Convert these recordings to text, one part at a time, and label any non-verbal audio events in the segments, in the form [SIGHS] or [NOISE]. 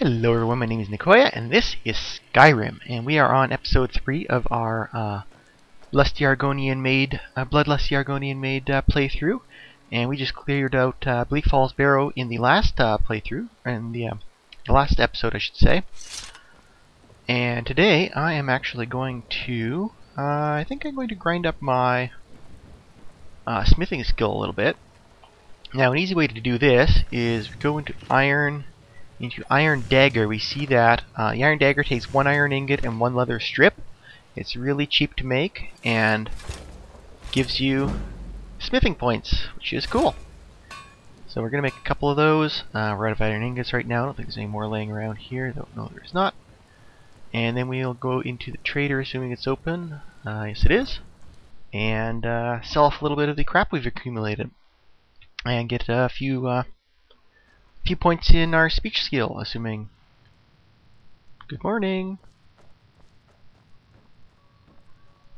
Hello everyone, my name is Nicoya, and this is Skyrim, and we are on episode 3 of our uh, Lusty Argonian Maid, uh, Bloodlusty Argonian Maid uh, playthrough, and we just cleared out uh, Bleak Falls Barrow in the last uh, playthrough, in the, uh, the last episode I should say. And today I am actually going to, uh, I think I'm going to grind up my uh, smithing skill a little bit. Now an easy way to do this is go into iron into Iron Dagger, we see that uh, the Iron Dagger takes one iron ingot and one leather strip. It's really cheap to make and gives you smithing points, which is cool. So we're going to make a couple of those. Uh, we're out of iron ingots right now. I don't think there's any more laying around here. No, there's not. And then we'll go into the trader, assuming it's open. Uh, yes, it is. And uh, sell off a little bit of the crap we've accumulated. And get a few uh, few points in our speech skill, assuming. Good morning.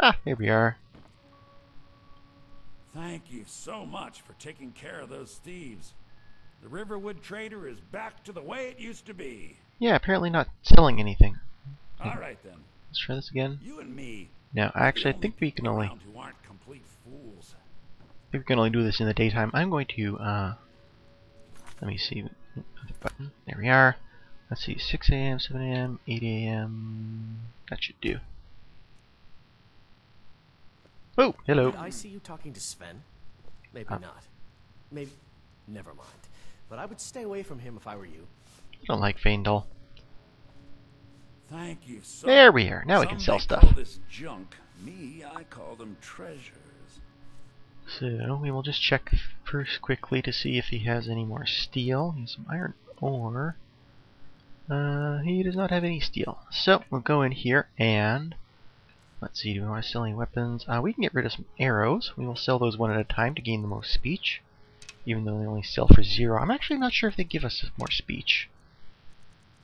Ah, here we are. Thank you so much for taking care of those thieves. The Riverwood Trader is back to the way it used to be. Yeah, apparently not selling anything. All right then. Let's try this again. You and me. No, actually, I think we can only. Who aren't complete fools. I think we can only do this in the daytime. I'm going to. uh... Let me see. Button. There we are. Let's see. 6 a.m., 7 a.m., 8 a.m. That should do. Oh, hello. Did I see you talking to Sven? Maybe Uh. not. Maybe. Never mind. But I would stay away from him if I were you. I don't like Faendal. Thank you so There we are. Now we can sell stuff. Call this junk. Me, I call them treasures. So we will just check first quickly to see if he has any more steel. He has some iron ore. Uh, he does not have any steel. So we'll go in here and let's see. Do we want to sell any weapons? Uh, we can get rid of some arrows. We will sell those one at a time to gain the most speech, even though they only sell for zero. I'm actually not sure if they give us more speech,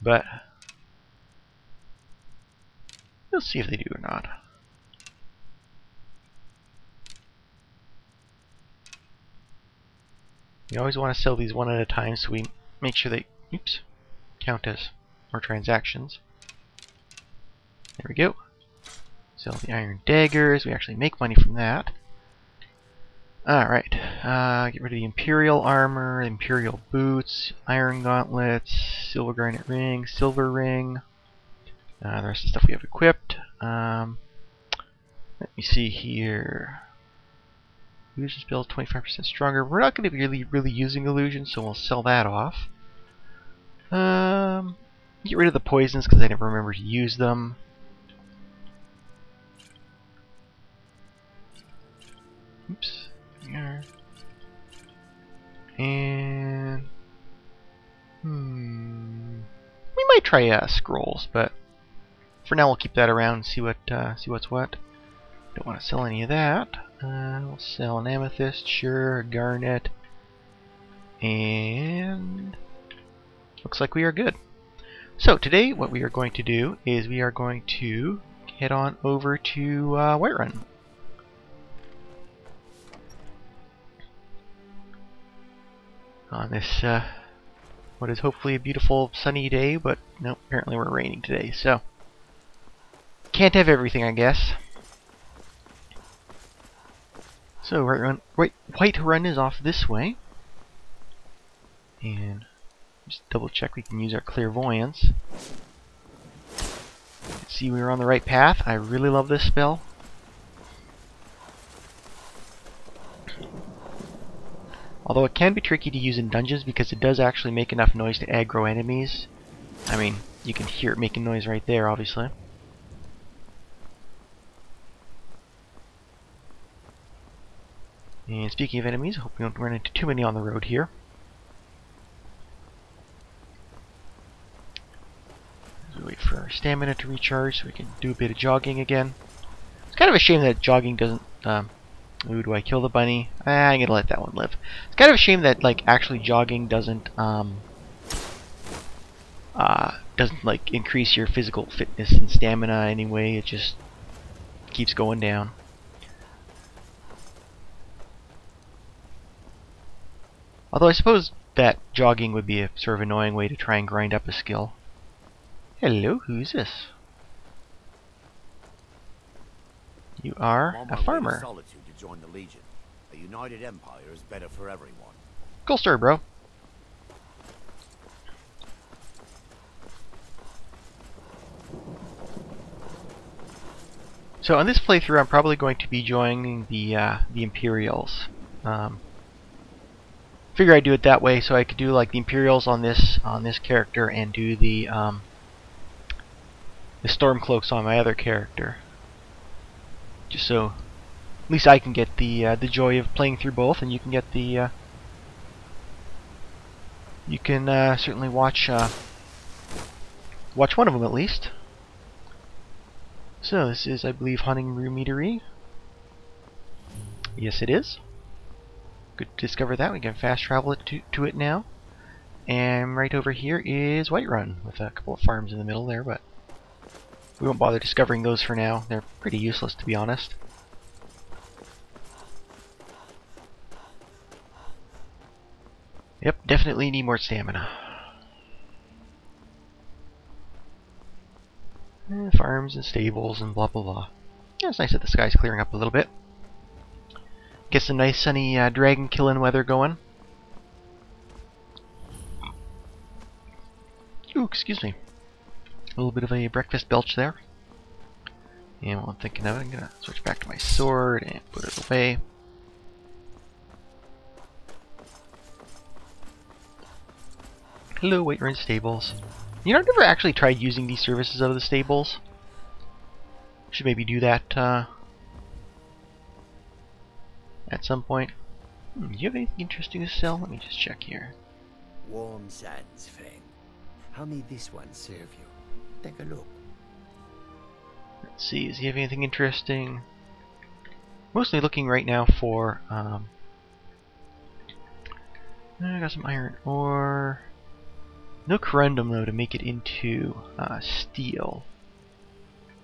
but we'll see if they do or not. We always want to sell these one at a time so we make sure they oops, count as more transactions. There we go. Sell the iron daggers. We actually make money from that. Alright. Uh, get rid of the Imperial armor, Imperial boots, iron gauntlets, silver garnet ring, silver ring. Uh, the rest of the stuff we have equipped. Um, let me see here. Illusion spell 25% stronger. We're not going to be really, really using illusion, so we'll sell that off. Um, get rid of the poisons because I never remember to use them. Oops. There. And hmm, we might try uh, scrolls, but for now we'll keep that around and see what uh, see what's what. Don't want to sell any of that. Uh, we'll sell an amethyst, sure, a garnet, and looks like we are good. So today, what we are going to do is we are going to head on over to uh, Whiterun. On this, uh, what is hopefully a beautiful sunny day, but no, apparently we're raining today, so can't have everything, I guess. So right run, Whiterun is off this way, and just double check we can use our clairvoyance. See, we were on the right path. I really love this spell. Although it can be tricky to use in dungeons because it does actually make enough noise to aggro enemies. I mean, you can hear it making noise right there, obviously. And speaking of enemies, I hope we don't run into too many on the road here. We wait for our stamina to recharge so we can do a bit of jogging again. It's kind of a shame that jogging doesn't... Um, ooh, do I kill the bunny? Ah, I'm gonna let that one live. It's kind of a shame that, like, actually jogging doesn't, um... Uh, doesn't, like, increase your physical fitness and stamina anyway. It just keeps going down. Although I suppose that jogging would be a sort of annoying way to try and grind up a skill. Hello, who's this? You are a my way to farmer. Solitude to join the Legion. A united empire is better for everyone. Cool story, bro. So on this playthrough, I'm probably going to be joining the uh, the Imperials. Um, figure I'd do it that way, so I could do like the Imperials on this on this character and do the um, the Stormcloaks on my other character. Just so at least I can get the uh, the joy of playing through both, and you can get the uh, you can uh, certainly watch uh, watch one of them at least. So this is, I believe, Hunting Room Eatery. Yes, it is. Good to discover that. We can fast travel it to, to it now. And right over here is Whiterun, with a couple of farms in the middle there, but we won't bother discovering those for now. They're pretty useless, to be honest. Yep, definitely need more stamina. Eh, farms and stables and blah blah blah. Yeah, it's nice that the sky's clearing up a little bit. Get some nice sunny uh, dragon killing weather going. Ooh, excuse me. A little bit of a breakfast belch there. And while I'm thinking of it, I'm gonna switch back to my sword and put it away. Hello, wait, you're in stables. You know, I've never actually tried using these services of the stables. Should maybe do that uh, at some point. Hmm, do you have anything interesting to sell? Let me just check here. Warm sands, friend. How may this one serve you? Take a look. Let's see, does he have anything interesting? Mostly looking right now for, um, I got some iron ore. No corundum though to make it into uh, steel.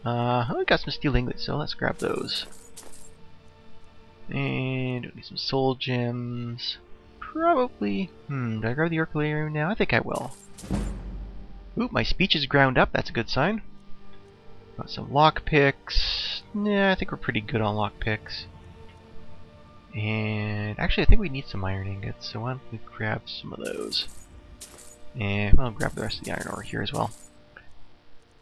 Uh, I got some steel ingots, so let's grab those. And we need some soul gems. Probably. Hmm, do I grab the Orcalarium now? I think I will. Ooh, my speech is ground up. That's a good sign. Got some lockpicks. Nah, I think we're pretty good on lockpicks. And actually, I think we need some iron ingots, so why don't we grab some of those? And I'll grab the rest of the iron ore here as well.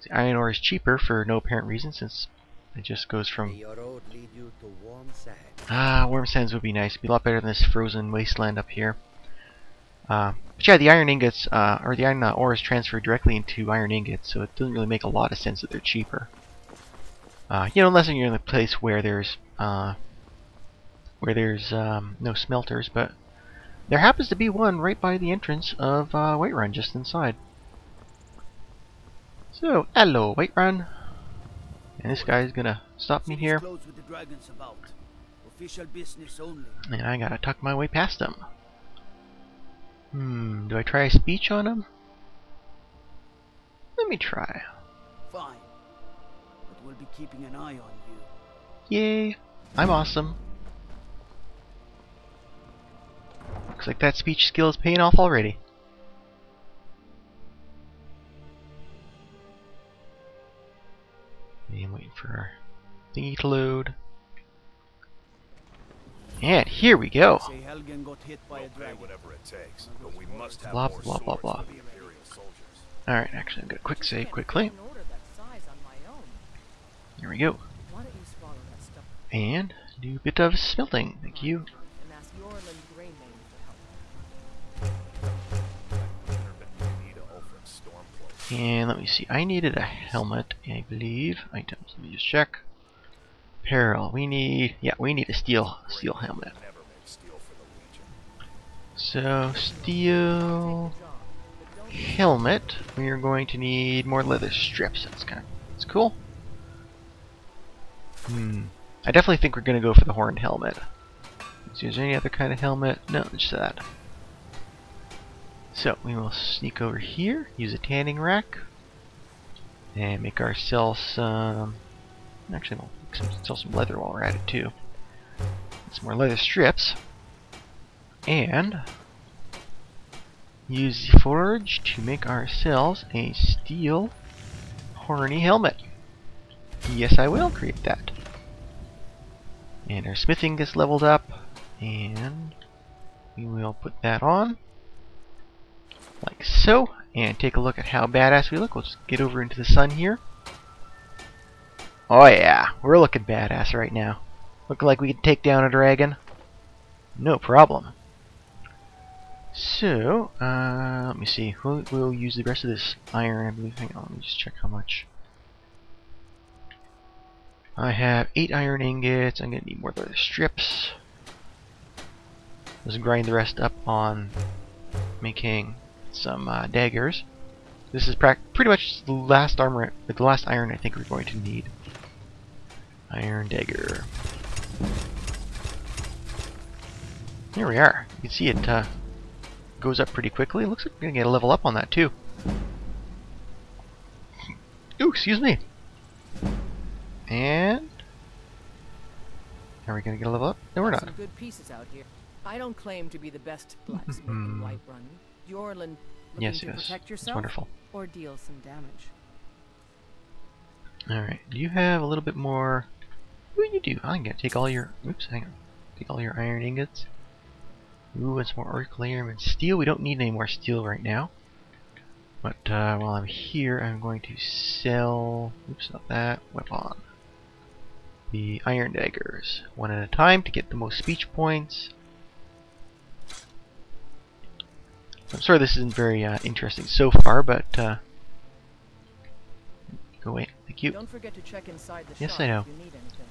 The iron ore is cheaper for no apparent reason, since it just goes from your road lead you to warm ah, warm sands would be nice. It'd be a lot better than this frozen wasteland up here. Uh, but yeah, the iron ingots, uh, or the iron uh, ore is transferred directly into iron ingots, so it doesn't really make a lot of sense that they're cheaper. Uh, you know, unless you're in a place where there's uh, where there's um, no smelters, but there happens to be one right by the entrance of uh, Whiterun, just inside. So, hello, Whiterun. And this guy's gonna stop me here, Closed with the dragons about. Official business only. and I gotta tuck my way past him. Hmm, do I try a speech on him? Let me try. Fine. But we'll be keeping an eye on you. Yay, I'm awesome. Looks like that speech skill is paying off already. And waiting for our thingy to load. And here we go. Helgen got hit by a dragon. whatever it takes, but we must have Blah, more blah, blah, blah. for the Imperial soldiers. Alright, actually I'm gonna quick save quickly. An order that size on my own. Here we go. Why don't you swallow that stuff And do a bit of smelting. Thank you. and ask Eorlund Gray-Mane for help? We need a Ulfric Stormcloak. And let me see. I needed a helmet, I believe. Items. Let me just check. Apparel. We need. Yeah, we need a steel steel helmet. So steel helmet. We are going to need more leather strips. That's kind of that's cool. Hmm. I definitely think we're gonna go for the horned helmet. Is there any other kind of helmet? No, just that. So we will sneak over here, use a tanning rack, and make ourselves some. Actually, some, sell some leather while we're at it too. Some more leather strips, and use the forge to make ourselves a steel horny helmet. Yes, I will create that. And our smithing gets leveled up, and we will put that on, like so, and take a look at how badass we look. Just get over into the sun here. Oh yeah, we're looking badass right now. Looking like we can take down a dragon. No problem. So, uh, let me see. We'll, we'll use the rest of this iron, I believe. Hang on, let me just check how much. I have eight iron ingots. I'm gonna need more leather strips. Let's grind the rest up on making some uh, daggers. This is pretty much the last armor, the last iron I think we're going to need. Iron dagger. Here we are. You can see it uh, goes up pretty quickly. It looks like we're gonna get a level up on that too. Ooh, excuse me. And are we gonna get a level up? No, we're not. Some good pieces out here. I don't claim to be the best blacksmith in Whiterun. Looking Yes, to yes. protect It's yourself wonderful. or deal some damage. Alright, do you have a little bit more? What do you do? I'm gonna take all your. Oops, hang on. Take all your iron ingots. Ooh, some more orc layer and steel. We don't need any more steel right now. But uh, while I'm here, I'm going to sell. Oops, not that. Weapon. The iron daggers, one at a time, to get the most speech points. I'm sorry this isn't very uh, interesting so far, but uh, go away. Thank you. Don't forget to check inside the Yes, shop I know. if you need anything.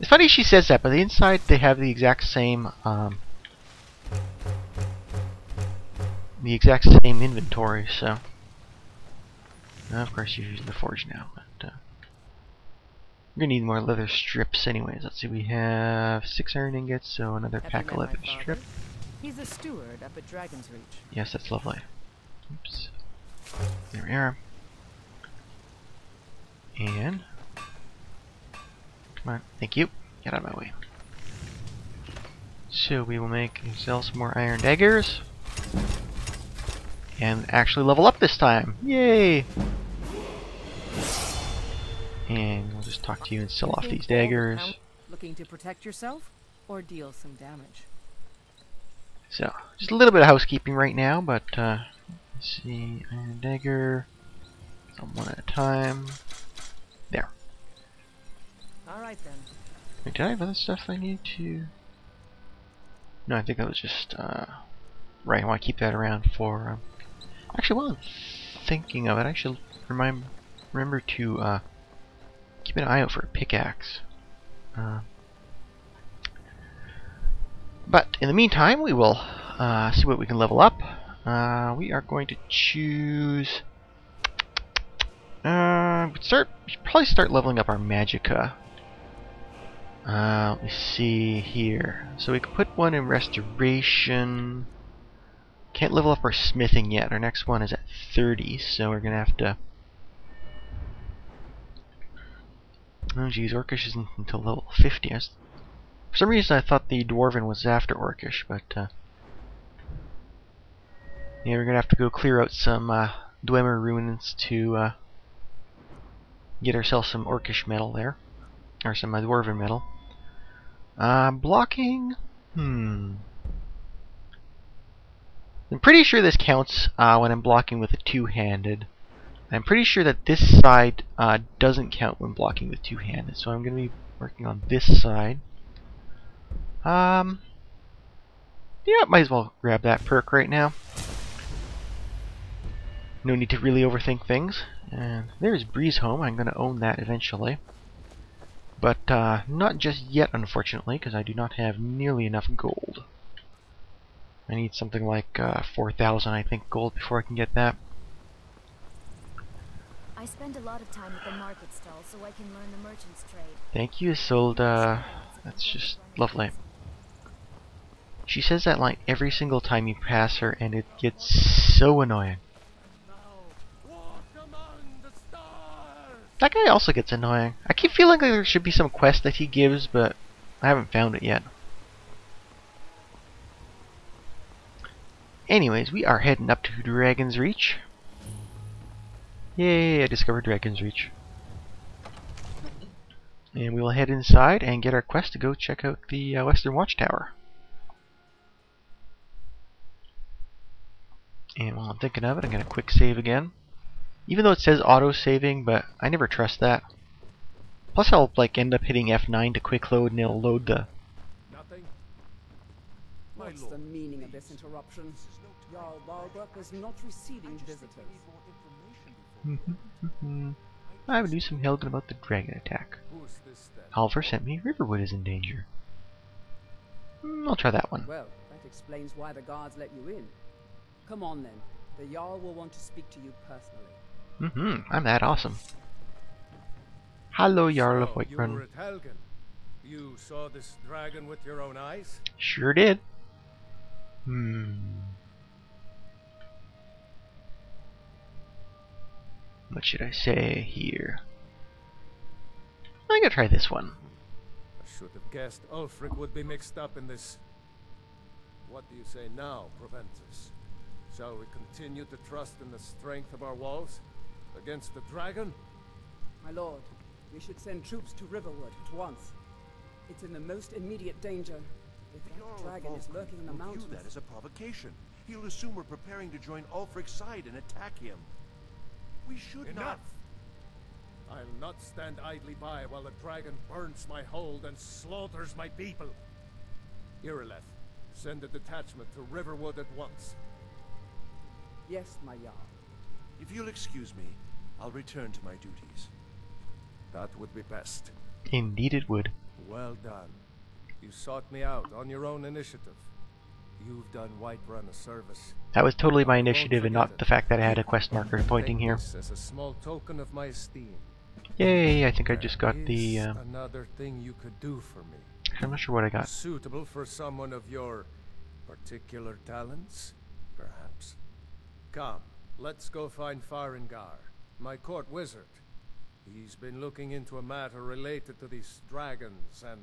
It's funny she says that, but the inside they have the exact same um, the exact same inventory. So, of course, you're using the forge now, but uh, we're gonna need more leather strips, anyways. Let's see, we have six iron ingots, so another Have pack of leather strip. He's a steward up at Dragon's Reach. Yes, that's lovely. Oops. There we are. And come on, thank you. Get out of my way. So we will make and sell some more iron daggers. And actually level up this time. Yay! And we'll just talk to you and sell You off these daggers. Looking to protect yourself or deal some damage. So, just a little bit of housekeeping right now, but uh, let's see, iron dagger, some one at a time. There. All right then. Wait, did I have other stuff I need to? No, I think that was just uh, right. I want to keep that around for. Um, actually, while I'm thinking of it, I should remind remember to uh, keep an eye out for a pickaxe. Uh, but in the meantime, we will uh, see what we can level up. Uh, we are going to choose. Uh, start. probably start leveling up our magicka. Uh, let me see here. So we can put one in restoration. Can't level up our smithing yet. Our next one is at 30, so we're gonna have to. Oh geez, Orcish isn't until level 50. I was... For some reason, I thought the Dwarven was after Orcish, but uh... yeah, we're gonna have to go clear out some uh, Dwemer ruins to uh, get ourselves some Orcish metal there, or some uh, Dwarven metal. Uh, blocking. Hmm. I'm pretty sure this counts uh, when I'm blocking with a two-handed. I'm pretty sure that this side uh, doesn't count when blocking with two-handed, so I'm going to be working on this side. Um, yeah, might as well grab that perk right now. No need to really overthink things. And there's Breeze Home. I'm going to own that eventually. But uh, not just yet, unfortunately, because I do not have nearly enough gold. I need something like uh, 4,000, I think, gold before I can get that. I spend a lot of time at the market stall so I can learn the merchant's trade. Thank you, Ysolda. That's just lovely. She says that line every single time you pass her, and it gets so annoying. That guy also gets annoying. I keep feeling like there should be some quest that he gives, but I haven't found it yet. Anyways, we are heading up to Dragon's Reach. Yay, I discovered Dragon's Reach. And we will head inside and get our quest to go check out the uh, Western Watchtower. And while I'm thinking of it, I'm going to quick save again. Even though it says auto-saving, but I never trust that. Plus I'll like end up hitting F9 to quick load and it'll load the... Nothing? What's the meaning of this interruption? Jarl Balgruuf is not receiving visitors. I would do some Helgen about the dragon attack. Who's this then? Halvar sent me Riverwood is in danger. Hmm, I'll try that one. Well, that explains why the guards let you in. Come on then. The Jarl will want to speak to you personally. Mm-hmm, I'm that awesome. Hello, Jarl of Whiterun. You saw this dragon with your own eyes? Sure did. Hmm. What should I say here? I'm gonna try this one. I should have guessed Ulfric would be mixed up in this. What do you say now, Proventus? Shall we continue to trust in the strength of our walls? Against the dragon? My lord, we should send troops to Riverwood at once. It's in the most immediate danger. If that dragon is lurking in the mountains. view that as a provocation. He'll assume we're preparing to join Ulfric's side and attack him. We should Enough! not. I'll not stand idly by while the dragon burns my hold and slaughters my people. Irileth, send a detachment to Riverwood at once. Yes, my Jarl. If you'll excuse me, I'll return to my duties. That would be best. Indeed it would. Well done. You sought me out on your own initiative. You've done Whiterun a service. That was totally my initiative and not the fact that I had a quest marker pointing here. As a small token of my esteem. Yay, I think I just got the... Uh, another thing you could do for me. I'm not sure what I got. Suitable for someone of your particular talents, perhaps. Come, let's go find Farengar, my court wizard. He's been looking into a matter related to these dragons and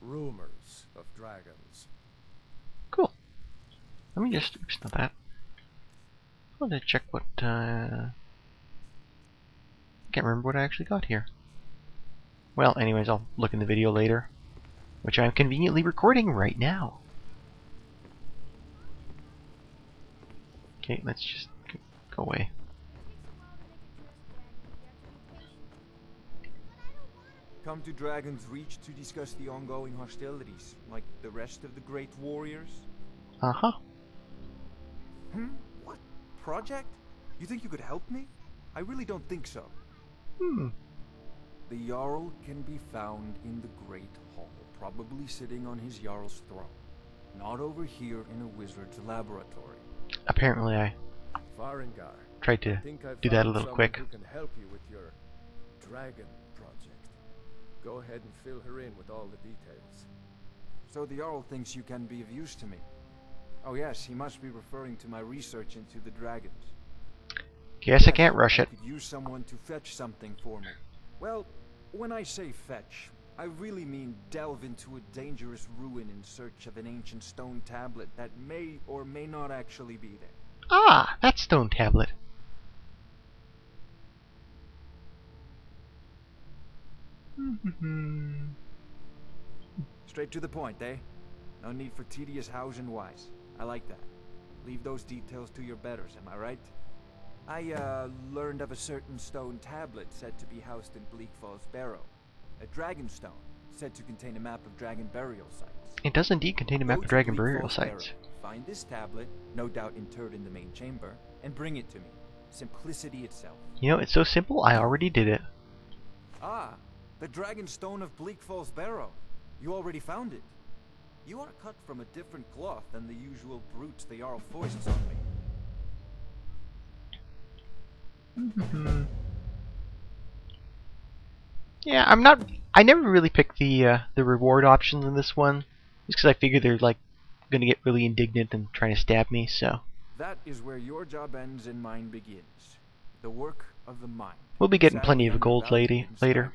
rumors of dragons. Cool. Let me just... Oops, not that. I want to check what... Uh, can't remember what I actually got here. Well, anyways, I'll look in the video later. Which I'm conveniently recording right now. Okay, let's just go away. Come to Dragon's Reach to discuss the ongoing hostilities, like the rest of the great warriors? Uh-huh. Hmm? What? Project? You think you could help me? I really don't think so. Hmm. The Jarl can be found in the Great Hall, probably sitting on his Jarl's throne. Not over here in a wizard's laboratory. Apparently I Farengar. tried to think I've do that a little quick. Who can help you with your dragon project. Go ahead and fill her in with all the details. So the Jarl thinks you can be of use to me. Oh yes, he must be referring to my research into the dragons. Guess I can't rush I it. could use someone to fetch something for me. Well, when I say fetch, I really mean delve into a dangerous ruin in search of an ancient stone tablet that may or may not actually be there. Ah, that stone tablet. Straight to the point, eh? No need for tedious hows and whys. I like that. Leave those details to your betters, am I right? I, uh, learned of a certain stone tablet said to be housed in Bleak Falls Barrow. A dragon stone, said to contain a map of dragon burial sites. It does indeed contain a map of dragon burial sites. Find this tablet, no doubt interred in the main chamber, and bring it to me. Simplicity itself. You know, it's so simple, I already did it. Ah, the Dragon Stone of Bleak Falls Barrow. You already found it. You are cut from a different cloth than the usual brutes the Jarl foists on me. Yeah, I'm not. I never really picked the uh, the reward options in this one, just because I figure they're like gonna get really indignant and trying to stab me. So That is where your job ends and mine begins. The work of the mind. we'll be getting plenty of gold Valley lady later.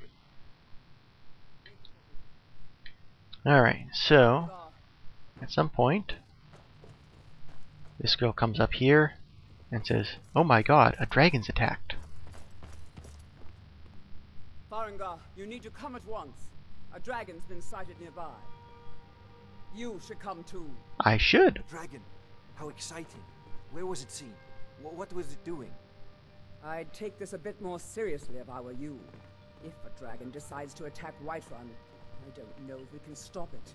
All right, so at some point, this girl comes up here and says, "Oh my God, a dragon's attacked." Farengar, you need to come at once. A dragon's been sighted nearby. You should come too. I should. Dragon. How exciting. Where was it seen? Wh- what was it doing? I'd take this a bit more seriously if I were you. If a dragon decides to attack Whiterun, I don't know if we can stop it.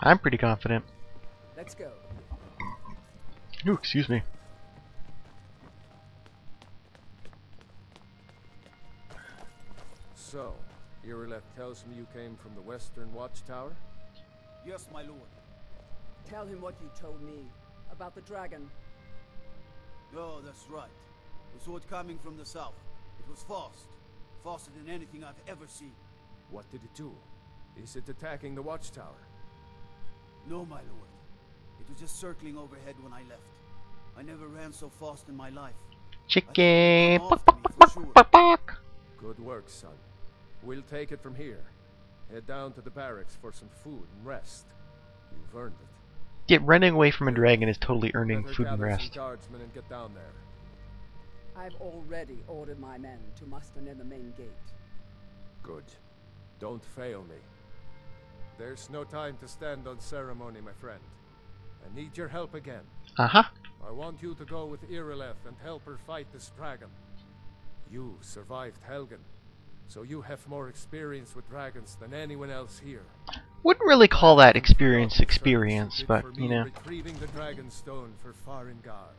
I'm pretty confident. Let's go. Ooh, excuse me. So, Irileth tells me you came from the Western Watchtower? Yes, my lord. Tell him what you told me about the dragon. Oh, that's right. We saw it coming from the south. It was fast. Faster than anything I've ever seen. What did it do? Is it attacking the Watchtower? No, my lord. It was just circling overhead when I left. I never ran so fast in my life. Chicken. Buck. Good work, son. We'll take it from here. Head down to the barracks for some food and rest. You've earned it. Get running away from a dragon is totally earning food and rest. and get down there. I've already ordered my men to muster near the main gate. Good. Don't fail me. There's no time to stand on ceremony, my friend. I need your help again. Uh huh. I want you to go with Irileth and help her fight this dragon. You survived Helgen, so you have more experience with dragons than anyone else here. Wouldn't really call that experience experience, but you know, retrieving the dragon stone for Farengar.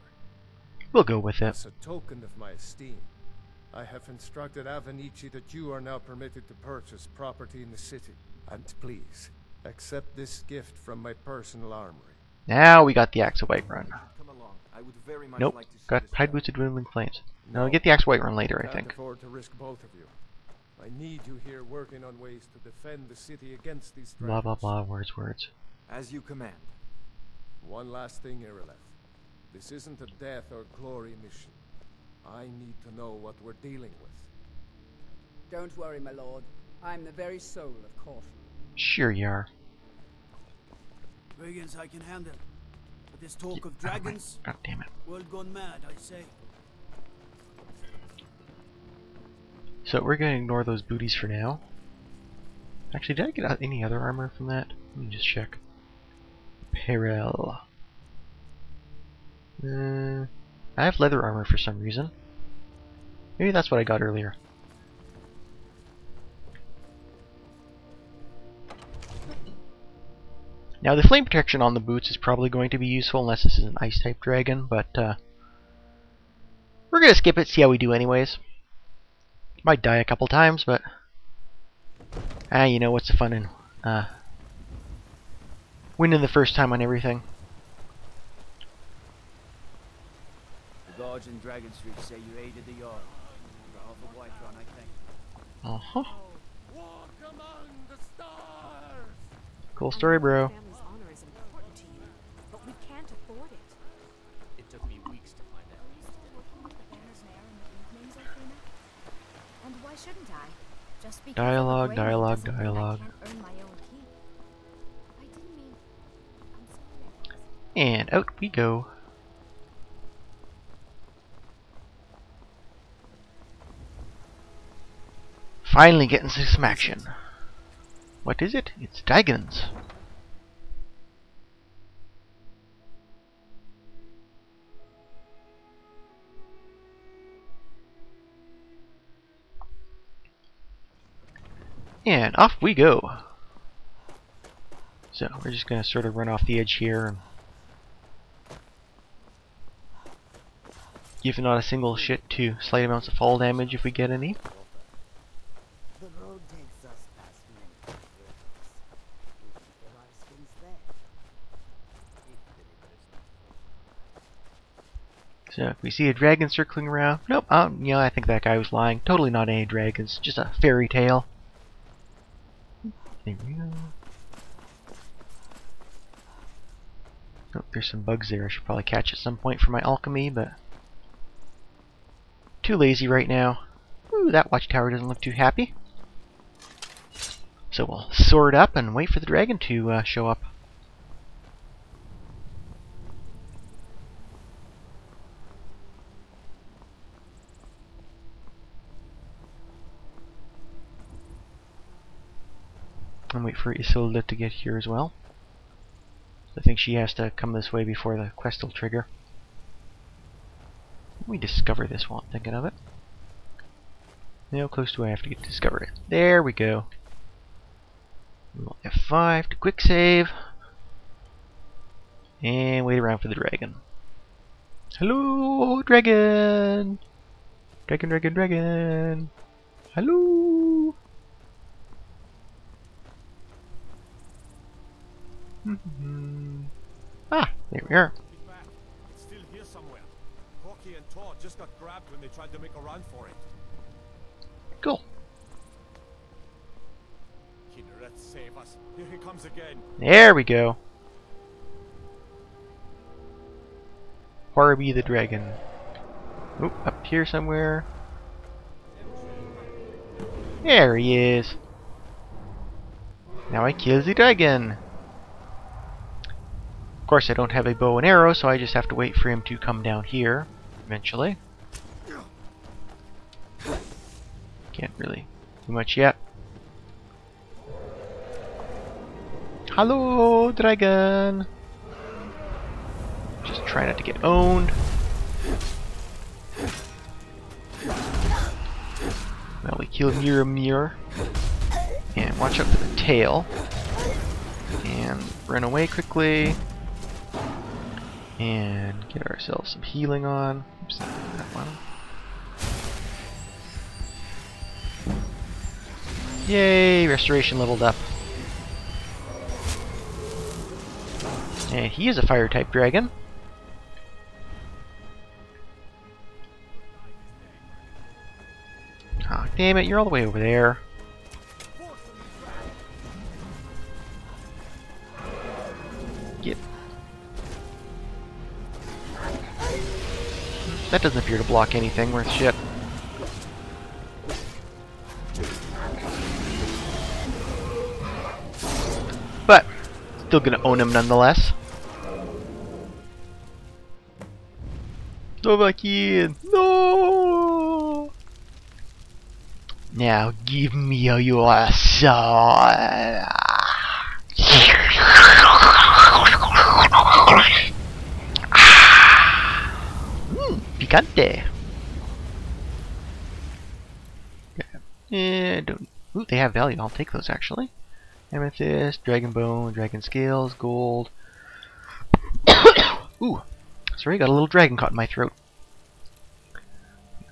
we'll go with it. As a token of my esteem, I have instructed Avenicci that you are now permitted to purchase property in the city. And please, accept this gift from my personal armory. Now we got the Axe of Whiterun. Come along. I would very much Nope. like to see Got this Hide Boots of Dwindling Flames. No, I'll get the Axe of Whiterun later, I Can't think. afford to risk both of you. I need you here working on ways to defend the city against these Blah blah blah. Words, words. As you command. One last thing, Irileth. This isn't a death or glory mission. I need to know what we're dealing with. Don't worry, my lord. I'm the very soul of caution. Sure you are. Brigands I can handle. But this talk of Oh, dragons, God damn it. world gone mad, I say. So we're gonna ignore those booties for now. Actually, did I get out any other armor from that? Let me just check. Perel. Uh, I have leather armor for some reason. Maybe that's what I got earlier. Now the flame protection on the boots is probably going to be useful unless this is an ice type dragon, but uh, we're gonna skip it, see how we do anyways. Might die a couple times, but ah, you know what's the fun in uh, winning the first time on everything. The guards in Dragon Street say you aided the yard. For half a white run, I think. Uh huh. Walk among the stars! Cool story, bro. Family's honor is important to you, but we can't afford it. It took me weeks to find out. Are you still working with the Bannered Mare in the evenings, Olfina? And why shouldn't I? Just because Dialogue, dialogue, dialogue. I can't earn my own keep. I didn't mean. I'm sorry. And out we go. Finally getting some action. What is it? It's dragons. And off we go. So we're just gonna sort of run off the edge here and give not a single shit to slight amounts of fall damage if we get any. So if we see a dragon circling around, nope, um, yeah, I think that guy was lying. Totally not any dragons, just a fairy tale. There we go. Oh, there's some bugs there I should probably catch at some point for my alchemy, but too lazy right now. Ooh, that watchtower doesn't look too happy. So we'll it up and wait for the dragon to uh, show up. And wait for Isilda to get here as well. I think she has to come this way before the quest will trigger. We discover this while thinking of it. How close do I have to get to discover it? There we go. F5 to quick save. And wait around for the dragon. Hello, dragon! Dragon, dragon, dragon! Hello! Ah, there we are. It's still here somewhere. Corky and Tor just got grabbed when they tried to make a run for it. Cool. Kynareth, save us. Here he comes again. There we go. Horby the dragon. Oop, up here somewhere. There he is. Now I kill the dragon. Of course I don't have a bow and arrow, so I just have to wait for him to come down here eventually. Can't really do much yet. Hello, dragon! Just try not to get owned. Well, we kill Miramir. And watch out for the tail. And run away quickly. And get ourselves some healing on. Oops. Yay, restoration leveled up. And he is a fire type dragon. Oh, damn it, you're all the way over there. That doesn't appear to block anything worth shit. But, still gonna own him nonetheless. Dovahkiin! No! Now give me your soul. Picante. Yeah, don't. Ooh, they have value. I'll take those actually. Amethyst, dragon bone, dragon scales, gold. [COUGHS] Ooh, sorry, got a little dragon caught in my throat.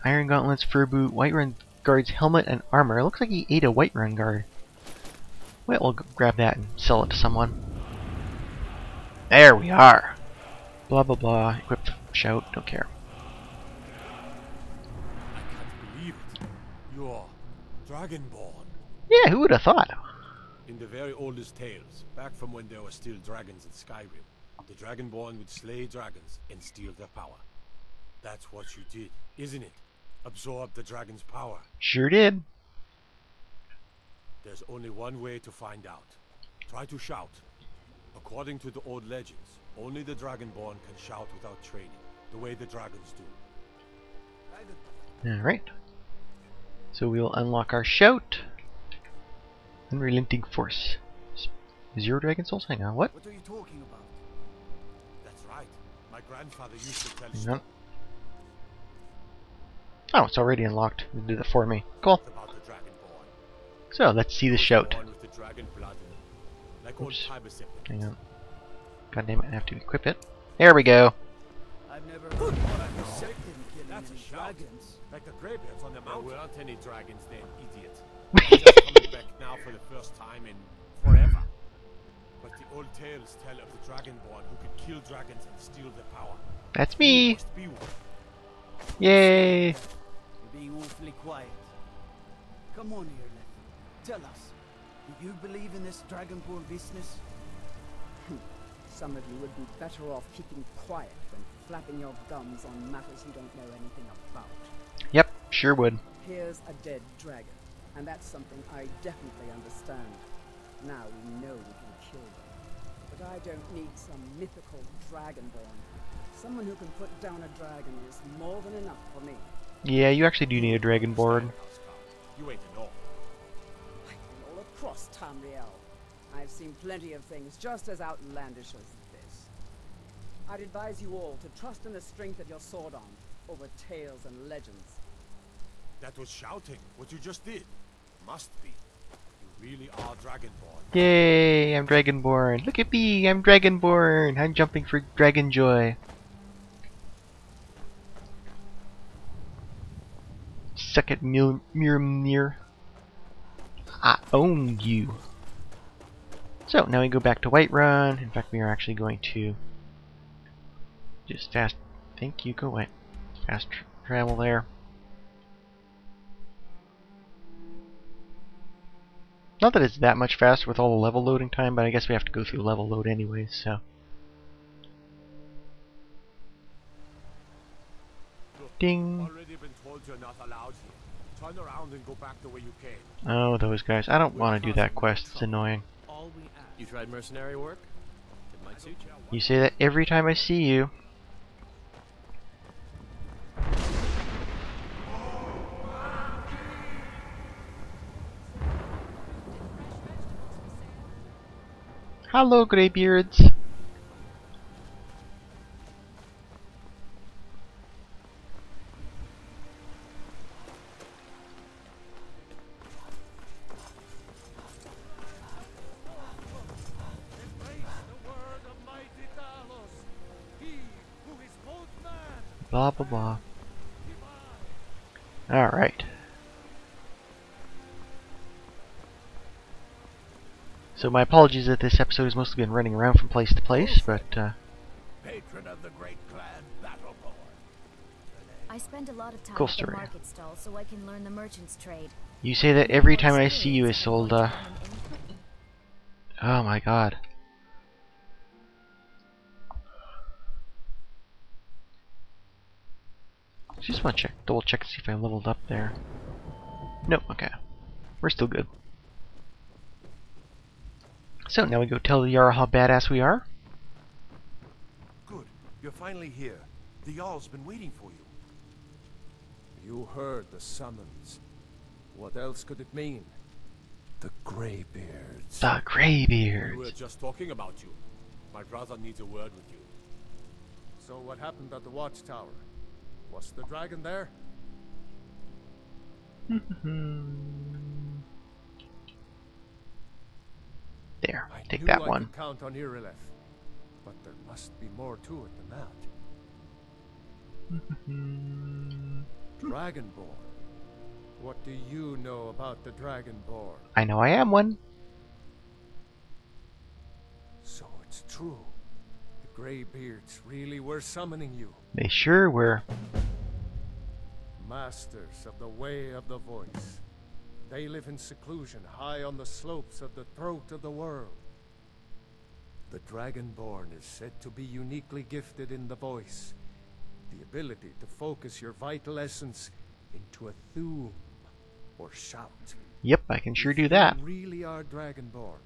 Iron gauntlets, fur boot, Whiterun guard's helmet and armor. It looks like he ate a Whiterun guard. Well, we'll grab that and sell it to someone. There we are. Blah blah blah. Equip, shout, don't care. Believe it. You're Dragonborn. Yeah, who would have thought? In the very oldest tales, back from when there were still dragons in Skyrim, the Dragonborn would slay dragons and steal their power. That's what you did, isn't it? Absorb the dragon's power. Sure did. There's only one way to find out. Try to shout. According to the old legends, only the Dragonborn can shout without training, the way the dragons do. Alright. So we'll unlock our shout. Unrelenting force. Zero dragon souls? Hang on, what? What are you talking about? That's right. My grandfather used to tell Hang on. Oh, it's already unlocked. It did it for me. Cool. So, let's see the shout. Born with the dragon blood in them. Like Oops. Hang on. God damn it, I have to equip it. There we go. That's a dragons. Like the greybeards on the mountain. There aren't any dragons then, idiot. [LAUGHS] Just coming back now for the first time in forever. But the old tales tell of the Dragonborn who could kill dragons and steal their power. That's me. Must be one. Yay. You're being awfully quiet. Come on here, Letty. Tell us, do you believe in this Dragonborn business? [LAUGHS] Some of you would be better off keeping quiet than flapping your gums on matters you don't know anything about. Yep, sure would. Here's a dead dragon, and that's something I definitely understand. Now we know we can kill them. But I don't need some mythical dragonborn. Someone who can put down a dragon is more than enough for me. Yeah, you actually do need a dragon board. You ain't an orc. Fighting all across Tamriel. I've seen plenty of things just as outlandish as this. I'd advise you all to trust in the strength of your sword arm over tales and legends. That was shouting, what you just did. Must be. You really are Dragonborn. Yay, I'm Dragonborn. Look at me, I'm Dragonborn. I'm jumping for Dragon Joy. Suck it, Mil Miramir. I own you. So, now we go back to Whiterun. In fact, we are actually going to just fast... Thank you, go away. Fast travel there. Not that it's that much faster with all the level loading time, but I guess we have to go through level load anyways, so. Ding. Already been told you're not allowed here. Turn around and go back the way you came. Oh, those guys. I don't want to do that quest. It's annoying. All we ask. You tried mercenary work? It might suit you. You say that every time I see you. Hello, Greybeards. Blah blah blah. Alright. So my apologies that this episode has mostly been running around from place to place, but uh, Patron of the great clan Battleborn. I spend a lot of time Cool at the market stall so I can learn the merchant's trade. you say that every time I see you, Ysolda. Oh my god. Just want to check, double check to see if I leveled up there. Nope, okay. We're still good. So now we go tell the Jarl how badass we are. Good. You're finally here. The Jarl's been waiting for you. You heard the summons. What else could it mean? The Greybeards. The Greybeards. We were just talking about you. My brother needs a word with you. So what happened at the watchtower? Was the dragon there? [LAUGHS] There, I take knew that I one. Could count on Irileth, but there must be more to it than that. [LAUGHS] Dragonborn. What do you know about the Dragonborn? I know I am one. So it's true. Greybeards really were summoning you. They sure were. Masters of the way of the voice. They live in seclusion high on the slopes of the throat of the world. The Dragonborn is said to be uniquely gifted in the voice. The ability to focus your vital essence into a Thu'um or shout. Yep, I can sure do that. really are Dragonborn.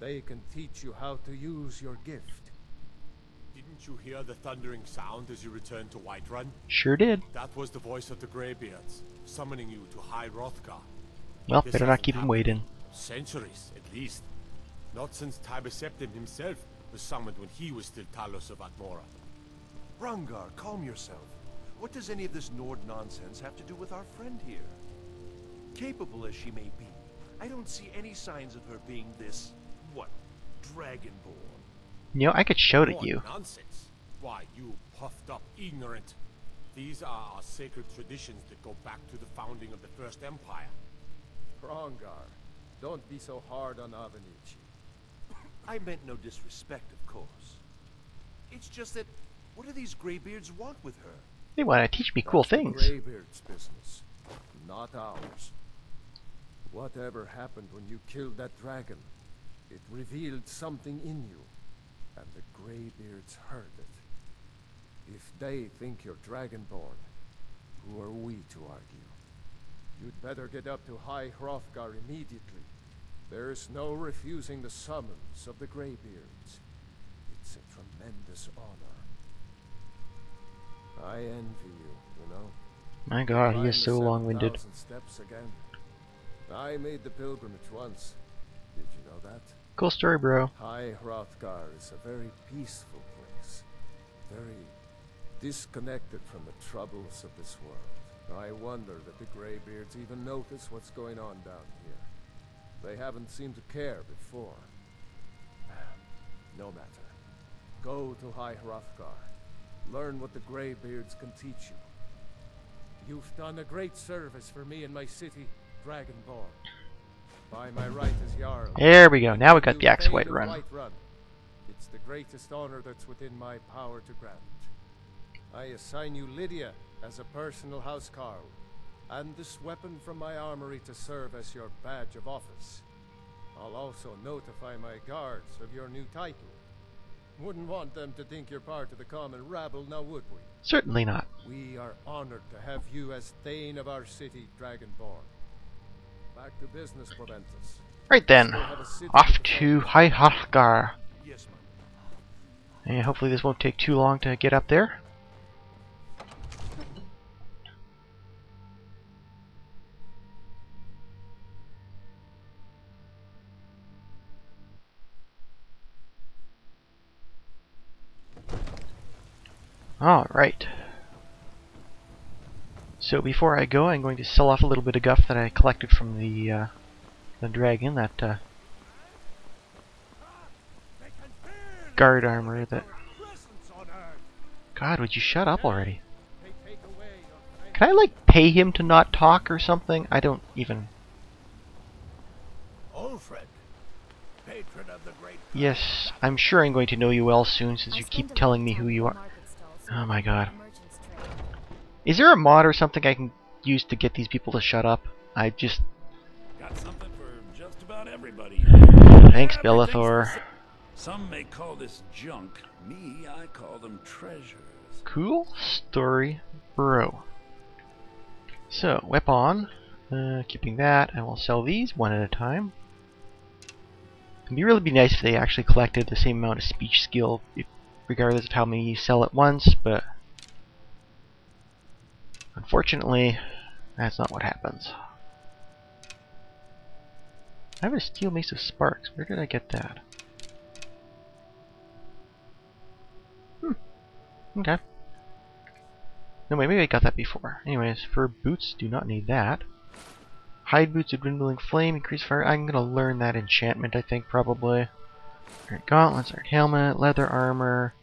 They can teach you how to use your gift. Didn't you hear the thundering sound as you returned to Whiterun? Sure did. That was the voice of the Greybeards, summoning you to High Hrothgar. Well, This better not keep him waiting. Centuries, at least. Not since Tiber Septim himself was summoned when he was still Talos of Atmora. Hrongar, calm yourself. What does any of this Nord nonsense have to do with our friend here? Capable as she may be, I don't see any signs of her being this, what, Dragonborn. You know, I could show at What you. Nonsense. Why, you puffed up ignorant. These are our sacred traditions that go back to the founding of the First Empire. Hrongar, don't be so hard on Avenicci. [COUGHS] I meant no disrespect, of course. It's just that, what do these Greybeards want with her? They want to teach me cool That's the things. Greybeard's business, not ours. Whatever happened when you killed that dragon, it revealed something in you, and the Greybeards heard it. If they think you're Dragonborn, who are we to argue? You'd better get up to High Hrothgar immediately. There's no refusing the summons of the Greybeards. It's a tremendous honor. I envy you, you know. My god, he is so long-winded. 7,000 steps again. I made the pilgrimage once. Did you know that? Cool story, bro. High Hrothgar is a very peaceful place. Very disconnected from the troubles of this world. I wonder that the Greybeards even notice what's going on down here. They haven't seemed to care before. No matter. Go to High Hrothgar. Learn what the Greybeards can teach you. You've done a great service for me and my city, Dragonborn. By my right. There we go. Now we got the Axe Thane run. Whiterun. Whiterun. It's the greatest honor that's within my power to grant. I assign you Lydia as a personal housecarl, and this weapon from my armory to serve as your badge of office. I'll also notify my guards of your new title. Wouldn't want them to think you're part of the common rabble, now would we? Certainly not. We are honored to have you as Thane of our city, Dragonborn. Back to business, Proventus. Right then, Still have a city off to High Hrothgar. Yes. And hopefully this won't take too long to get up there. Alright. So before I go, I'm going to sell off a little bit of guff that I collected from the uh, the dragon, that uh, guard armor that... God, would you shut up already? Can I, like, pay him to not talk or something? I don't even... Ulfred, patron of the great Yes, I'm sure I'm going to know you well soon since you keep telling me who you are. market stalls, so Oh my god. Is there a mod or something I can use to get these people to shut up? I just... Got something for just about everybody. Thanks, Belethor. Some may call this junk. Me, I call them treasures. Cool story, bro. So, weapon. Uh, keeping that, and we'll sell these one at a time. It'd be really be nice if they actually collected the same amount of speech skill, if, regardless of how many you sell at once, but unfortunately, that's not what happens. I have a steel mace of sparks. Where did I get that? Hmm. Okay. No, maybe I got that before. Anyways, for boots, do not need that. Hide boots of dwindling flame, increase fire. I'm gonna learn that enchantment, I think, probably. Alright, gauntlets, alright, helmet, leather armor,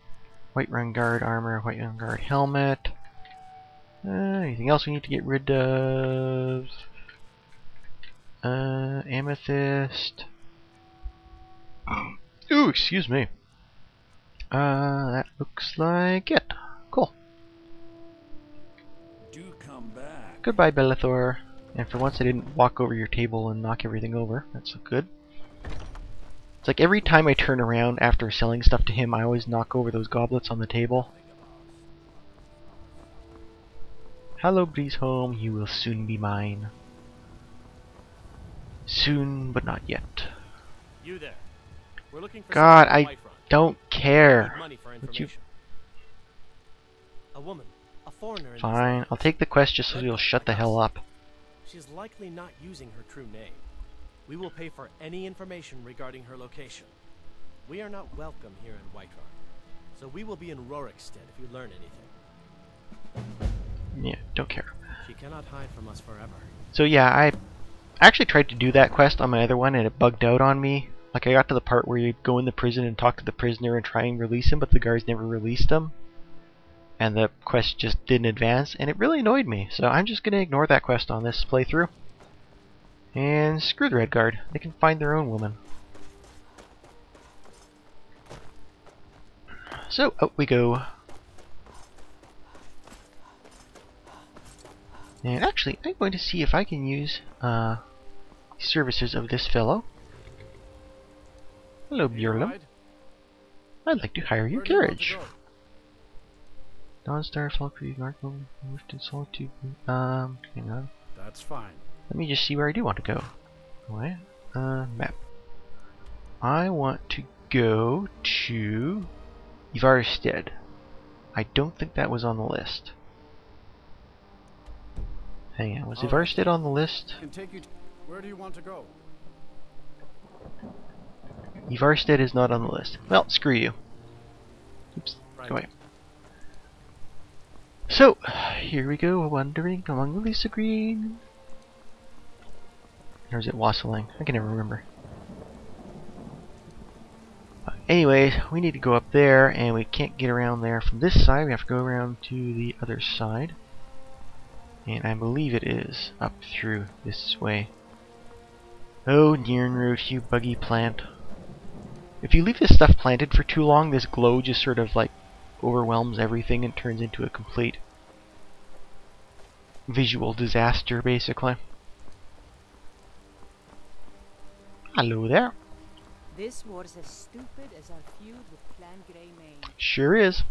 Whiterun guard armor, Whiterun guard helmet. Uh, anything else we need to get rid of? Uh, amethyst. Ooh, excuse me. Uh, that looks like it. Cool. Do come back. Goodbye, Belethor. And for once I didn't walk over your table and knock everything over. That's good. It's like every time I turn around after selling stuff to him, I always knock over those goblets on the table. Hello, Breeze Home. You will soon be mine. Soon, but not yet. You there. We're looking for God, I don't care. Would you- A woman, a foreigner Fine. I'll take the quest just so you'll shut the hell up. She's likely not using her true name. We will pay for any information regarding her location. We are not welcome here in Whiterun, so we will be in Rorikstead if you learn anything. Yeah, don't care. She cannot hide from us forever. So yeah, I actually tried to do that quest on my other one and it bugged out on me. Like I got to the part where you go in the prison and talk to the prisoner and try and release him, but the guards never released him. And the quest just didn't advance, and it really annoyed me. So I'm just gonna ignore that quest on this playthrough. And screw the Red Guard. They can find their own woman. So, out we go. And actually, I'm going to see if I can use uh, services of this fellow. Hello, Bjorlam. I'd like to hire your carriage. Dawnstar, Falkreath, Markarth, Riften Solitude. Um, hang on. That's fine. Let me just see where I do want to go. What? Uh, map. I want to go to Ivarstead. I don't think that was on the list. Hang on, was. Ivarstead on the list? I can take you. To... Where do you want to go? Ivarstead is not on the list. Well, screw you. Oops, Right. go away. So, here we go, wandering among the Lisa Green. Or is it wassailing? I can never remember. Uh, anyways, we need to go up there, and we can't get around there from this side. We have to go around to the other side. And I believe it is up through this way. Oh, Nirnroot, you buggy plant. If you leave this stuff planted for too long, this glow just sort of like overwhelms everything and turns into a complete visual disaster, basically. Hello there. This war's as stupid as our feud with Clan Gray-Mane. Sure is.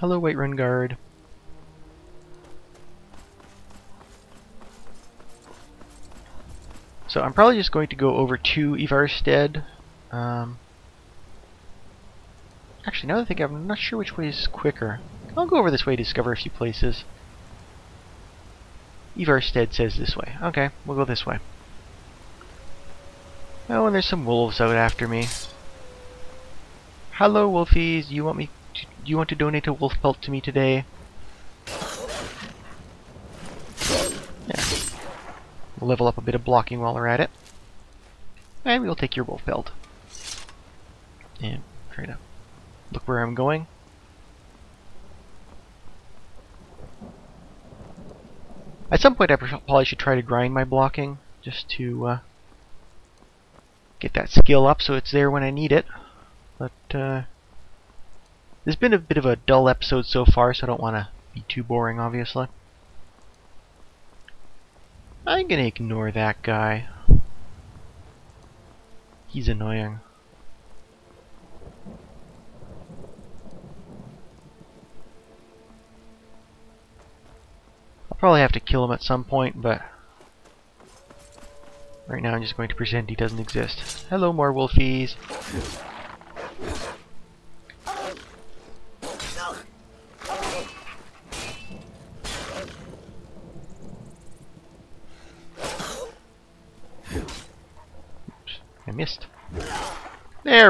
Hello, Whiterun Guard. So I'm probably just going to go over to Ivarstead. Um, actually, now that I think I'm not sure which way is quicker. I'll go over this way to discover a few places. Ivarstead says this way. Okay, we'll go this way. Oh, and there's some wolves out after me. Hello, wolfies. You want me? Do you want to donate a wolf pelt to me today? Yeah. We'll level up a bit of blocking while we're at it. And we'll take your wolf pelt. And try to look where I'm going. At some point I probably should try to grind my blocking just to uh, get that skill up so it's there when I need it. But uh, there's been a bit of a dull episode so far so I don't want to be too boring obviously. I'm gonna ignore that guy. He's annoying. I'll probably have to kill him at some point, but right now I'm just going to pretend he doesn't exist. Hello, more wolfies. I missed.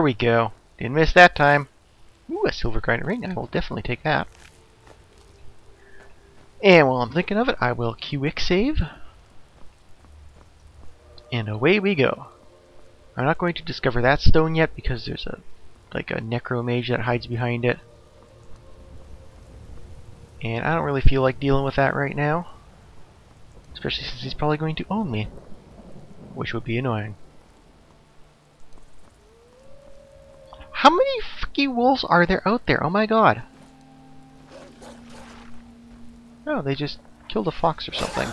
There we go. Didn't miss that time. Ooh, a silver grinder ring. I will definitely take that. And while I'm thinking of it, I will QX save. And away we go. I'm not going to discover that stone yet because there's a like a necromage that hides behind it. And I don't really feel like dealing with that right now. Especially since he's probably going to own me. Which would be annoying. How many freaking wolves are there out there? Oh my god. Oh, they just killed a fox or something.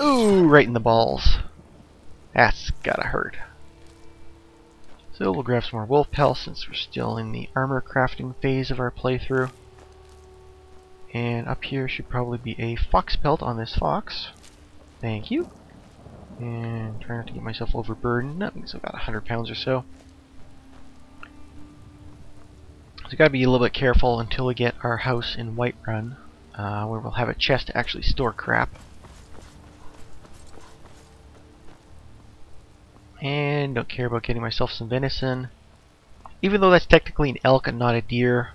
Ooh, right in the balls. That's gotta hurt. So we'll grab some more wolf pelts since we're still in the armor crafting phase of our playthrough. And up here should probably be a fox pelt on this fox. Thank you. And try not to get myself overburdened. I've got 100 pounds or so. So gotta be a little bit careful until we get our house in Whiterun, uh, where we'll have a chest to actually store crap. And don't care about getting myself some venison. Even though that's technically an elk and not a deer.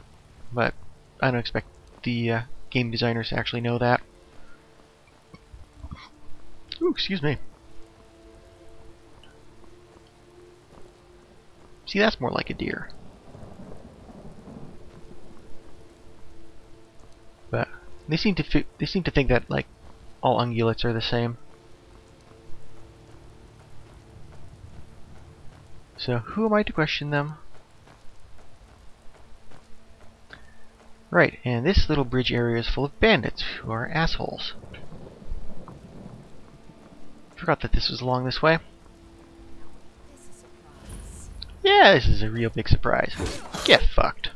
But I don't expect the uh, game designers to actually know that. Ooh, excuse me. See, that's more like a deer. But they seem to they seem to think that like all ungulates are the same. So who am I to question them? Right, and this little bridge area is full of bandits who are assholes. Forgot that this was along this way. Yeah, this is a real big surprise. Get fucked.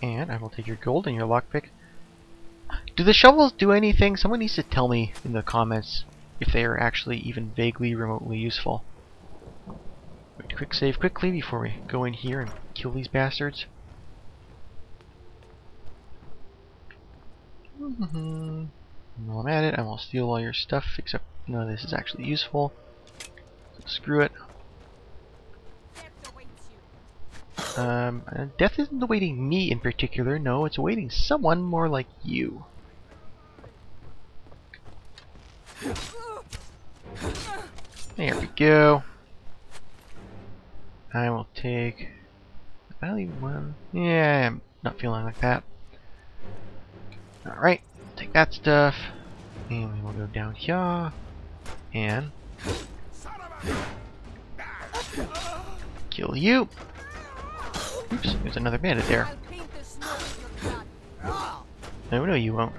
And I will take your gold and your lockpick. Do the shovels do anything? Someone needs to tell me in the comments if they are actually even vaguely remotely useful. Wait, quick save quickly before we go in here and kill these bastards. Mm-hmm. While I'm at it, I will steal all your stuff, except of this is actually useful. Screw it. Um, uh, death isn't awaiting me in particular, no, it's awaiting someone more like you. There we go. I will take... Even want... Yeah, I'm not feeling like that. Alright, take that stuff. And we will go down here. And... Kill you. Oops, there's another bandit there. No, no, you won't.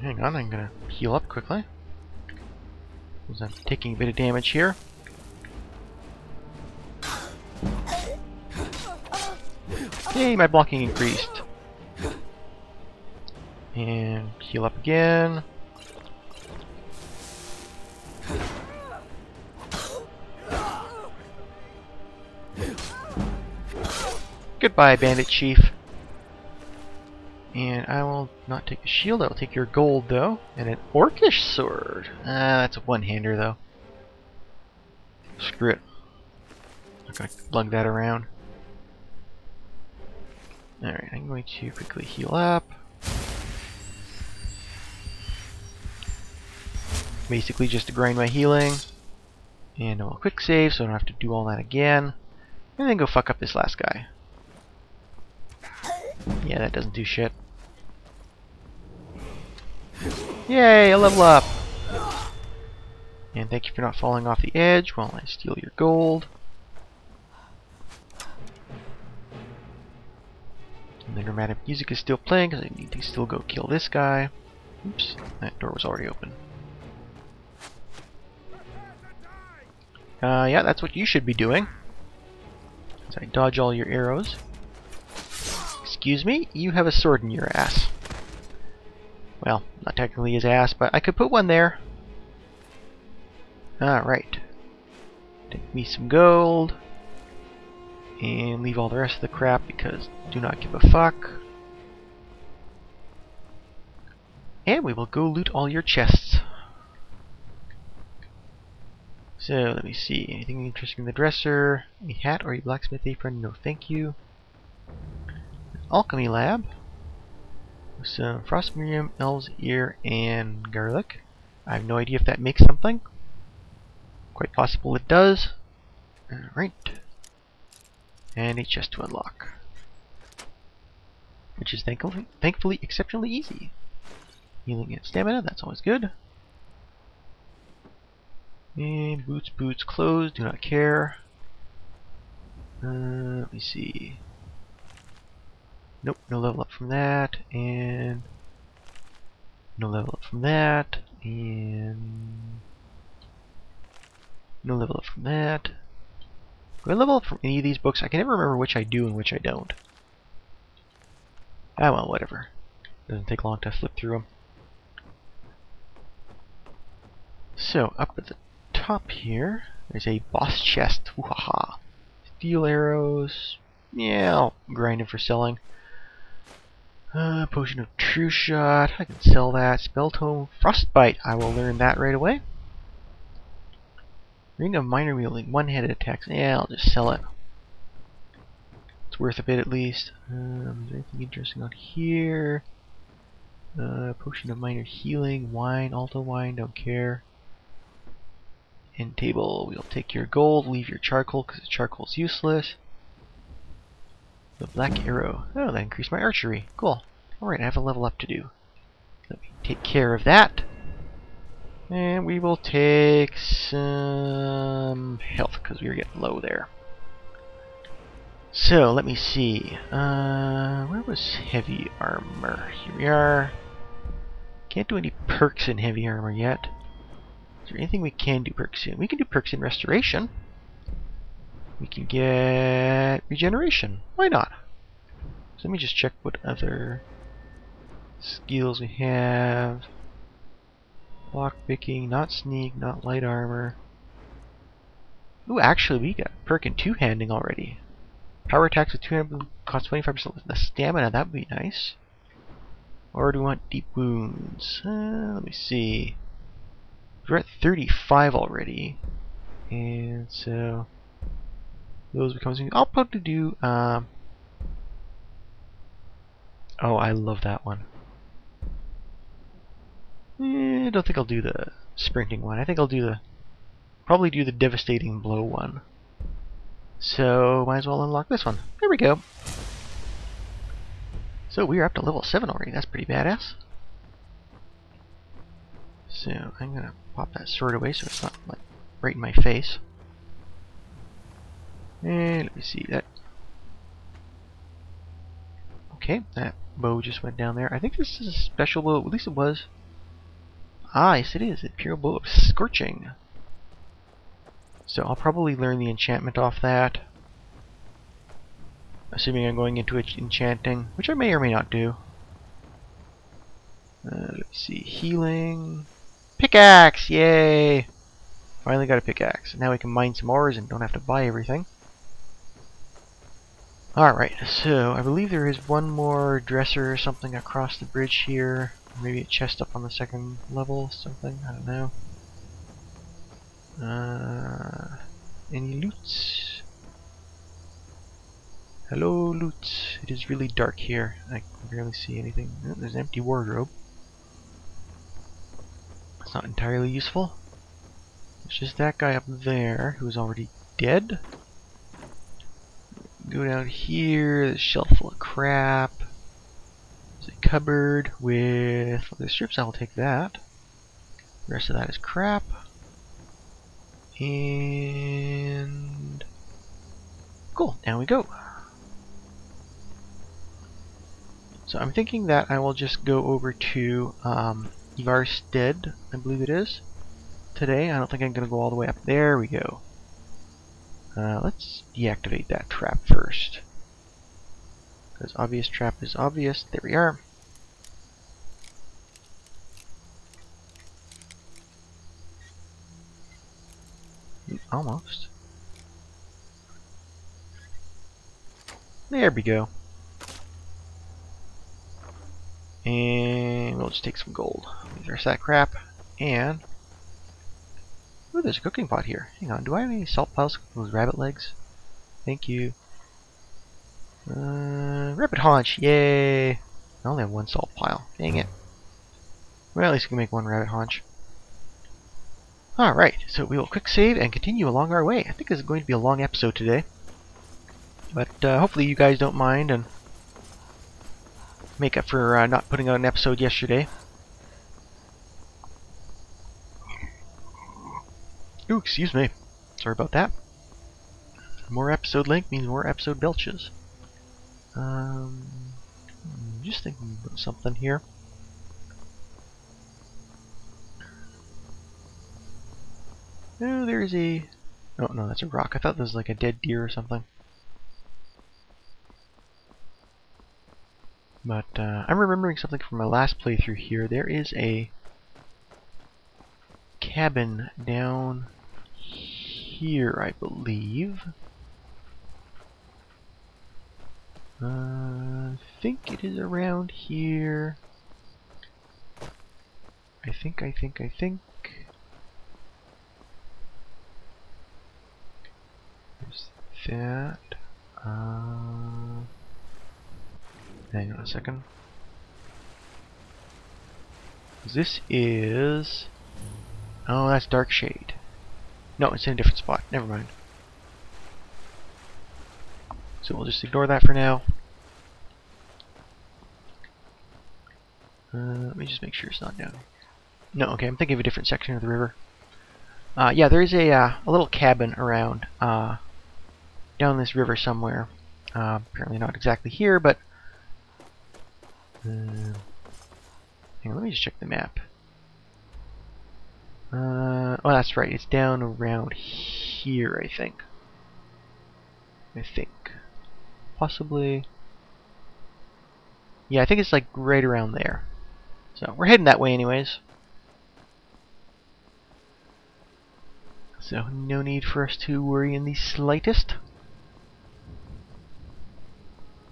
Hang on, I'm gonna heal up quickly. Because I'm taking a bit of damage here. Yay, my blocking increased. And heal up again. Goodbye, Bandit Chief. And I will not take a shield, I will take your gold though. And an orcish sword. Ah, that's a one-hander though. Screw it. I'm gonna lug that around. Alright, I'm going to quickly heal up. Basically just to grind my healing. And I'll quick save so I don't have to do all that again. And then go fuck up this last guy. Yeah, that doesn't do shit. Yay, a level up! And thank you for not falling off the edge while I steal your gold. And the dramatic music is still playing because I need to still go kill this guy. Oops, that door was already open. Uh, yeah, that's what you should be doing. As I dodge all your arrows. Excuse me, you have a sword in your ass. Well, not technically his ass, but I could put one there. Alright. Take me some gold. And leave all the rest of the crap because do not give a fuck. And we will go loot all your chests. So, let me see. Anything interesting in the dresser? A hat or a blacksmith apron? No thank you. Alchemy lab. Some Frost Mirriam, Elves Ear, and Garlic. I have no idea if that makes something. Quite possible it does. Alright. And a chest to unlock. Which is thankfully, thankfully exceptionally easy. Healing and stamina, that's always good. And boots, boots, clothes, do not care. Uh, let me see. Nope, no level up from that, and no level up from that, and no level up from that. Do I level up from any of these books? I can never remember which I do and which I don't. Ah well, whatever. Doesn't take long to flip through them. So, up at the top here, there's a boss chest. Ooh-ha-ha. Steel arrows. Yeah, I'll grind them for selling. Uh, potion of True Shot. I can sell that. Spell Tome Frostbite. I will learn that right away. Ring of Minor Wielding. One-handed attacks. Yeah, I'll just sell it. It's worth a bit at least. Um, is there anything interesting on here? Uh, potion of Minor Healing. Wine. Alto Wine. Don't care. End table. We'll take your gold. Leave your charcoal because charcoal's useless. The black arrow. Oh, that increased my archery. Cool. Alright, I have a level up to do. Let me take care of that. And we will take some health, because we are getting low there. So, let me see. Uh, where was heavy armor? Here we are. Can't do any perks in heavy armor yet. Is there anything we can do perks in? We can do perks in restoration. We can get regeneration. Why not? So let me just check what other skills we have. Lockpicking, not sneak, not light armor. Ooh, actually we got perk in two-handing already. Power attacks with two-handed cost 25% less stamina. That would be nice. Or do we want deep wounds? Uh, let me see. We're at 35 already. And so those becomes I'll probably do um Oh, I love that one. Eh, I don't think I'll do the sprinting one. I think I'll do the probably do the devastating blow one. So might as well unlock this one. There we go. So we are up to level 7 already. That's pretty badass. So I'm gonna pop that sword away so it's not like right in my face. And let me see that. Okay, that bow just went down there. I think this is a special bow. At least it was. Ah, yes it is. Imperial Bow of Scorching. So I'll probably learn the enchantment off that. Assuming I'm going into enchanting, which I may or may not do. Uh, let's see, healing. Pickaxe! Yay! Finally got a pickaxe. Now we can mine some ores and don't have to buy everything. Alright, so I believe there is one more dresser or something across the bridge here. Maybe a chest up on the second level, something, I don't know. Uh, any loot? Hello, loot. It is really dark here. I can barely see anything. Oh, there's an empty wardrobe. It's not entirely useful. It's just that guy up there who's already dead. Go down here, the shelf full of crap. There's a cupboard with the strips, I'll take that. The rest of that is crap. And cool, down we go. So I'm thinking that I will just go over to um, I believe it is, today. I don't think I'm going to go all the way up. There we go. Uh, let's deactivate that trap first. Because obvious trap is obvious. There we are. Almost. There we go. And we'll just take some gold. There's that crap. And Ooh, there's a cooking pot here. Hang on, do I have any salt piles with rabbit legs? Thank you. Uh, rabbit haunch, yay! I only have one salt pile. Dang it. Well, at least we can make one rabbit haunch. Alright, so we will quick save and continue along our way. I think this is going to be a long episode today. But uh, hopefully you guys don't mind and make up for uh, not putting out an episode yesterday. Ooh, excuse me. Sorry about that. More episode length means more episode belches. Um, just thinking about something here. Oh, there's a... Oh, no, that's a rock. I thought this was like a dead deer or something. But uh, I'm remembering something from my last playthrough here. There is a cabin down here, I believe. Uh, I think it is around here. I think, I think, I think. There's that. Uh, hang on a second. This is... Oh, that's Dark Shade. No, it's in a different spot. Never mind. So we'll just ignore that for now. Uh, let me just make sure it's not down. No, okay, I'm thinking of a different section of the river. Uh, yeah, there is a, uh, a little cabin around uh, down this river somewhere. Uh, apparently not exactly here, but... Uh, let me just check the map. Uh, oh, that's right. It's down around here, I think. I think. Possibly. Yeah, I think it's like right around there. So, we're heading that way anyways. So, no need for us to worry in the slightest.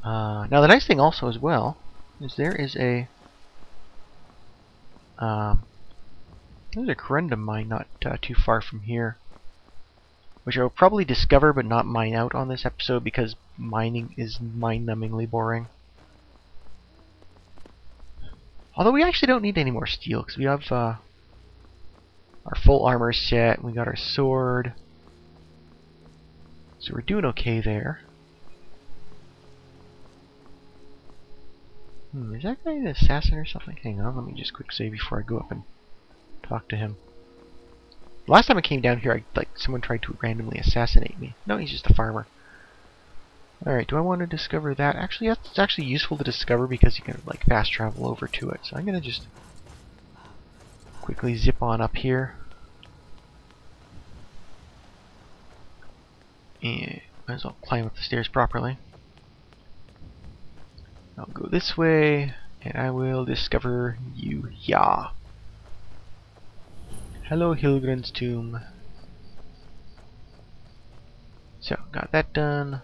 Uh, now the nice thing also as well is there is a um, there's a corundum mine not uh, too far from here, which I will probably discover but not mine out on this episode because mining is mind-numbingly boring. Although we actually don't need any more steel because we have uh, our full armor set, and we got our sword, so we're doing okay there. Hmm, is that guy an assassin or something? Hang on, let me just quick save before I go up and talk to him. Last time I came down here, I, like someone tried to randomly assassinate me. No, he's just a farmer. Alright, do I want to discover that? Actually, that's actually useful to discover because you can like fast travel over to it. So I'm going to just quickly zip on up here. And might as well climb up the stairs properly. I'll go this way, and I will discover you. Yeah. Hello, Hillgrund's tomb. So, got that done.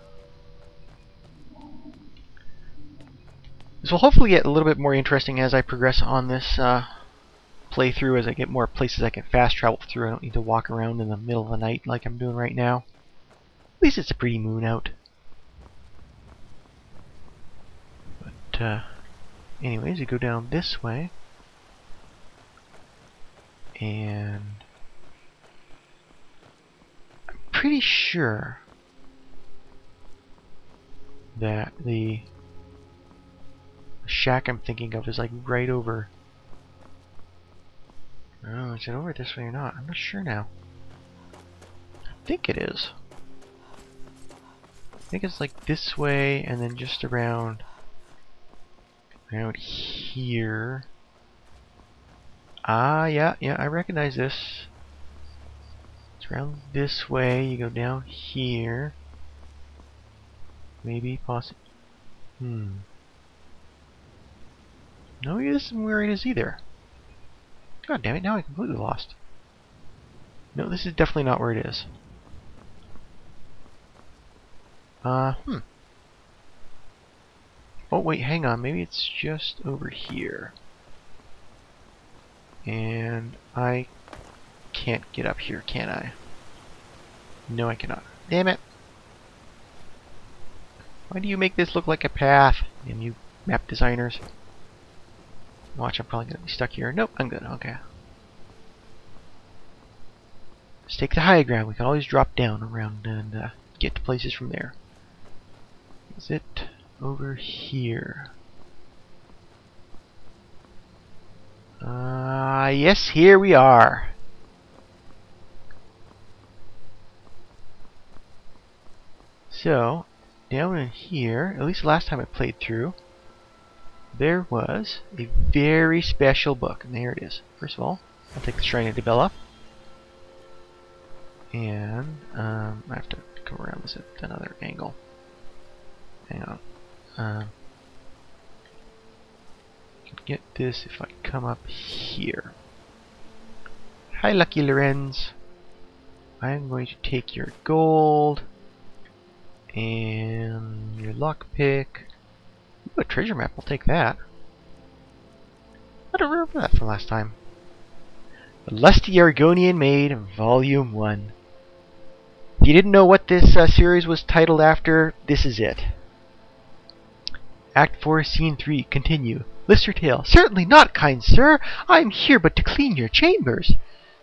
This will hopefully get a little bit more interesting as I progress on this uh, playthrough, as I get more places I can fast travel through. I don't need to walk around in the middle of the night like I'm doing right now. At least it's a pretty moon out. But, uh, anyways, you go down this way. And I'm pretty sure that the shack I'm thinking of is like right over. Oh, is it over this way or not? I'm not sure now. I think it is. I think it's like this way and then just around around here. Ah, yeah, yeah, I recognize this. It's around this way. You go down here. Maybe, possibly. Hmm. No, this isn't where it is either. God damn it, now I'm completely lost. No, this is definitely not where it is. Uh, hmm. Oh, wait, hang on. Maybe it's just over here. And I can't get up here, can I? No, I cannot. Damn it. Why do you make this look like a path? And you map designers. Watch, I'm probably to be stuck here. Nope, I'm good. Okay. Let's take the high ground. We can always drop down around and uh, get to places from there. Is it over here? Ah, yes, here we are. So, down in here, at least last time I played through, there was a very special book. And there it is. First of all, I'll take the Shrine of Dibella. And um, I have to come around this at another angle. Hang on. Um, get this if I come up here. Hi, Lucky Lorenz. I'm going to take your gold and your lockpick. Ooh, a treasure map. I'll take that. I don't remember that from last time. The Lusty Argonian Maid, Volume 1. If you didn't know what this uh, series was titled after, this is it. Act 4, Scene 3, continue. Lifts-Her-Tail. Certainly not, kind sir. I am here but to clean your chambers.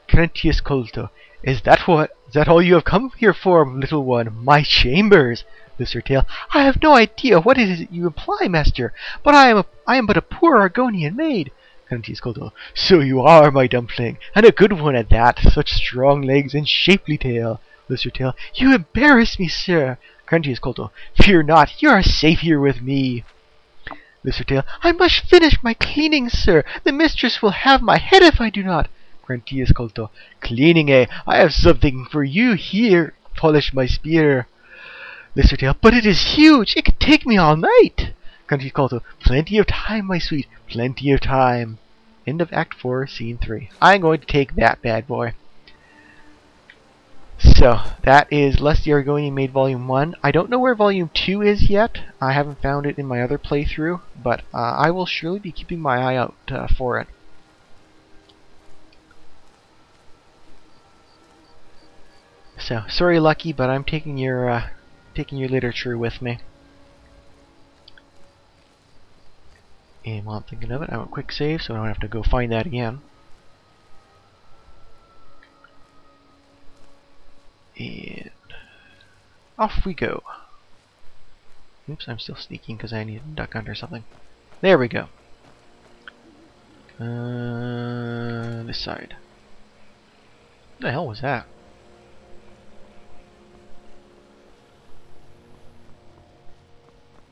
Crantius Colto. Is that what? Is that all you have come here for, little one? My chambers? Lifts-Her-Tail. I have no idea what it is you imply, master, but I am a, I am but a poor Argonian maid. Crantius Colto. So you are, my dumpling, and a good one at that. Such strong legs and shapely tail. Lifts-Her-Tail. You embarrass me, sir. Crantius Colto. Fear not, you are safe here with me. Lifts-Her-Tail. I must finish my cleaning, sir. The mistress will have my head if I do not. Crantius Colto. Cleaning, eh? I have something for you here. Polish my spear. Lifts-Her-Tail. But it is huge. It could take me all night. Crantius Colto. Plenty of time, my sweet. Plenty of time. End of Act 4, Scene 3. I'm going to take that bad boy. So, that is Lusty Argonian Maid Volume 1. I don't know where Volume 2 is yet. I haven't found it in my other playthrough, but uh, I will surely be keeping my eye out uh, for it. So, sorry Lucky, but I'm taking your, uh, taking your literature with me. And while I'm thinking of it, I want quick save so I don't have to go find that again. And off we go. Oops, I'm still sneaking because I need to duck under something. There we go. Uh, this side. What the hell was that?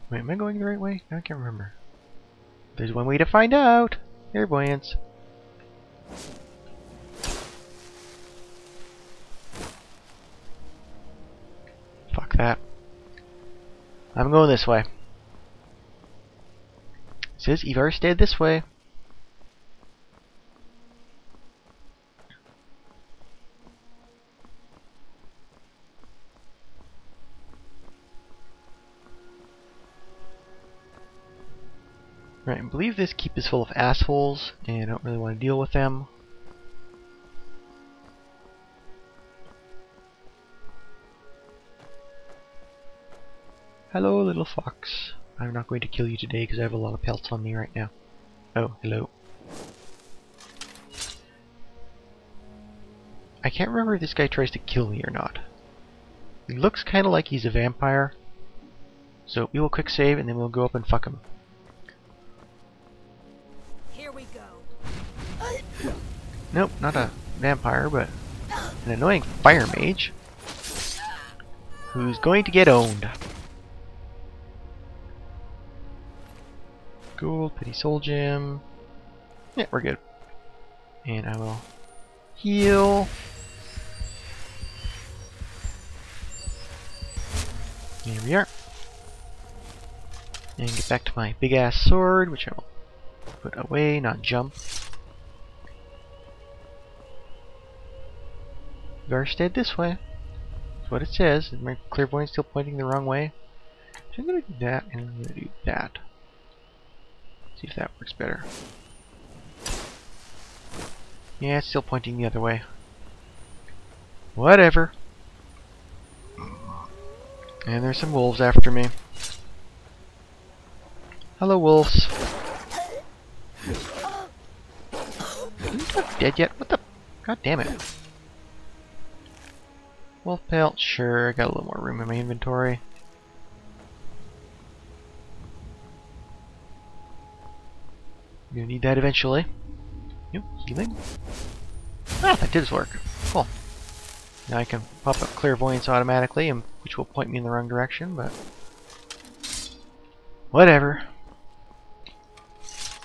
Wait, am I going the right way? I can't remember. There's one way to find out. Clairvoyance. Fuck that. I'm going this way. Says Ivarstead this way. Right, I believe this keep is full of assholes, and I don't really want to deal with them. Hello, little fox. I'm not going to kill you today because I have a lot of pelts on me right now. Oh, hello. I can't remember if this guy tries to kill me or not. He looks kind of like he's a vampire. So we will quick save and then we'll go up and fuck him. Here we go. Nope, not a vampire, but an annoying fire mage who's going to get owned. Gold, petty soul gem. Yeah, we're good. And I will heal. Here we are. And get back to my big ass sword, which I will put away, not jump. Garstead this way. That's what it says. My clairvoyance still pointing the wrong way? So I'm gonna do that and I'm gonna do that. See if that works better. Yeah, it's still pointing the other way. Whatever. And there's some wolves after me. Hello, wolves. Not dead yet? What the? God damn it. Wolf pelt, sure, I got a little more room in my inventory. Gonna need that eventually. Yep, healing. Ah, that did work. Cool. Now I can pop up clairvoyance automatically, and which will point me in the wrong direction, but whatever.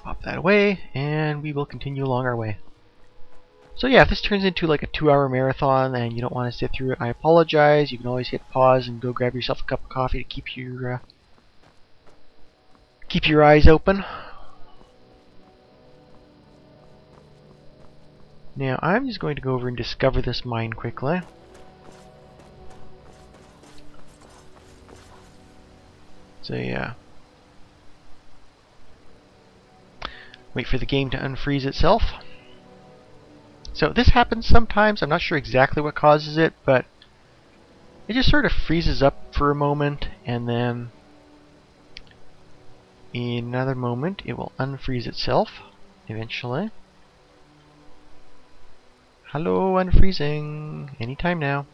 Pop that away, and we will continue along our way. So yeah, if this turns into like a two-hour marathon and you don't want to sit through it, I apologize. You can always hit pause and go grab yourself a cup of coffee to keep your uh, keep your eyes open. Now I'm just going to go over and discover this mine quickly. So yeah. Wait for the game to unfreeze itself. So this happens sometimes. I'm not sure exactly what causes it, but it just sort of freezes up for a moment and then in another moment it will unfreeze itself eventually. Hello, unfreezing. Anytime now.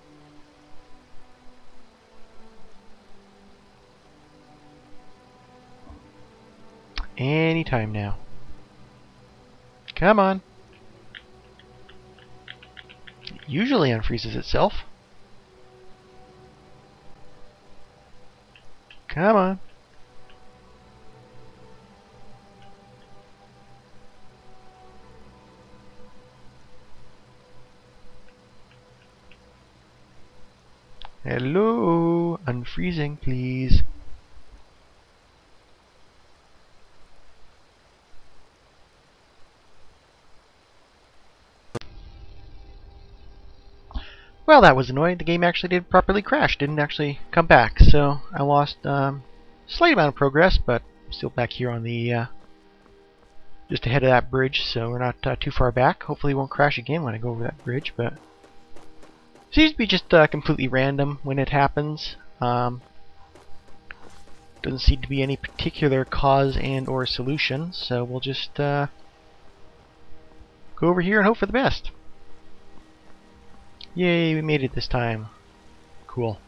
Anytime now. Come on. It usually unfreezes itself. Come on. Hello, unfreezing please. Well, that was annoying. The game actually did properly crash. Didn't actually come back. So I lost um, a slight amount of progress, but still back here on the... Uh, just ahead of that bridge, so we're not uh, too far back. Hopefully it won't crash again when I go over that bridge, but... Seems to be just uh, completely random when it happens. Um, doesn't seem to be any particular cause and or solution, so we'll just uh, go over here and hope for the best. Yay, we made it this time. Cool.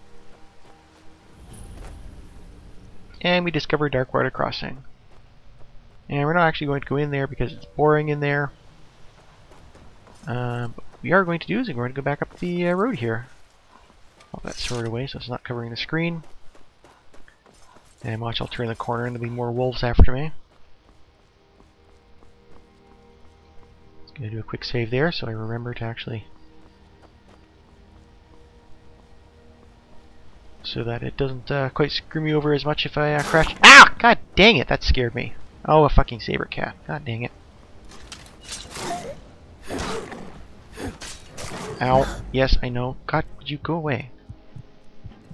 And we discovered Darkwater Crossing. And we're not actually going to go in there because it's boring in there. Uh, but we are going to do is we're going to go back up the uh, road here. All that sword away so it's not covering the screen. And watch, I'll turn the corner and there'll be more wolves after me. Just gonna do a quick save there so I remember to actually so that it doesn't uh, quite screw me over as much if I uh, crash. Ow! God dang it, that scared me. Oh, a fucking saber cat. God dang it. Ow. Yes, I know. God, would you go away?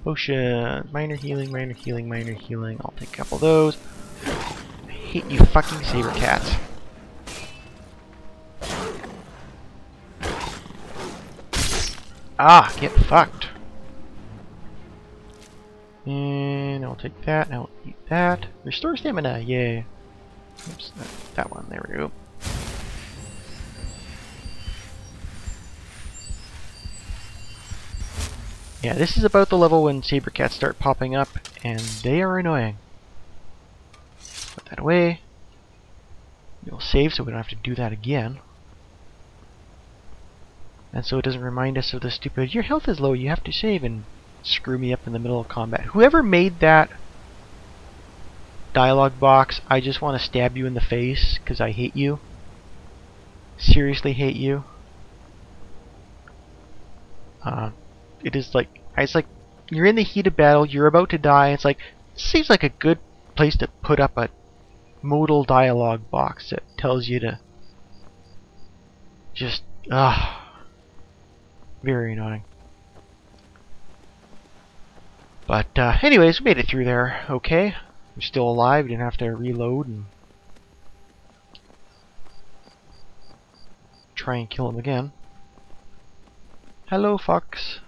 Potion. Minor healing, minor healing, minor healing. I'll take a couple of those. I hate you fucking saber cats. Ah, get fucked. And I'll take that, I'll eat that. Restore stamina, yay. Oops, that, that one, there we go. Yeah, this is about the level when saber cats start popping up, and they are annoying. Put that away. We'll save so we don't have to do that again. And so it doesn't remind us of the stupid, your health is low, you have to save, and screw me up in the middle of combat. Whoever made that dialogue box, I just want to stab you in the face, because I hate you. Seriously hate you. Uh, it is like it's like you're in the heat of battle, you're about to die. It's like seems like a good place to put up a modal dialogue box that tells you to just ah very annoying. But uh, anyways, we made it through there. Okay, we're still alive. Didn't have to reload and try and kill him again. Hello, Fox.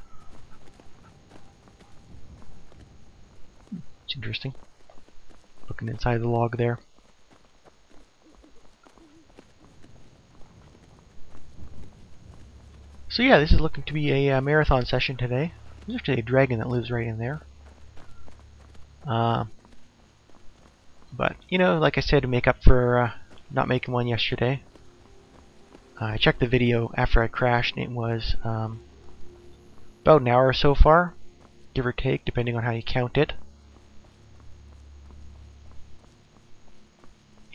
Interesting. Looking inside the log there. So yeah, this is looking to be a uh, marathon session today. There's actually a dragon that lives right in there. Uh, but, you know, like I said, to make up for uh, not making one yesterday, I checked the video after I crashed and it was um, about an hour so far, give or take, depending on how you count it.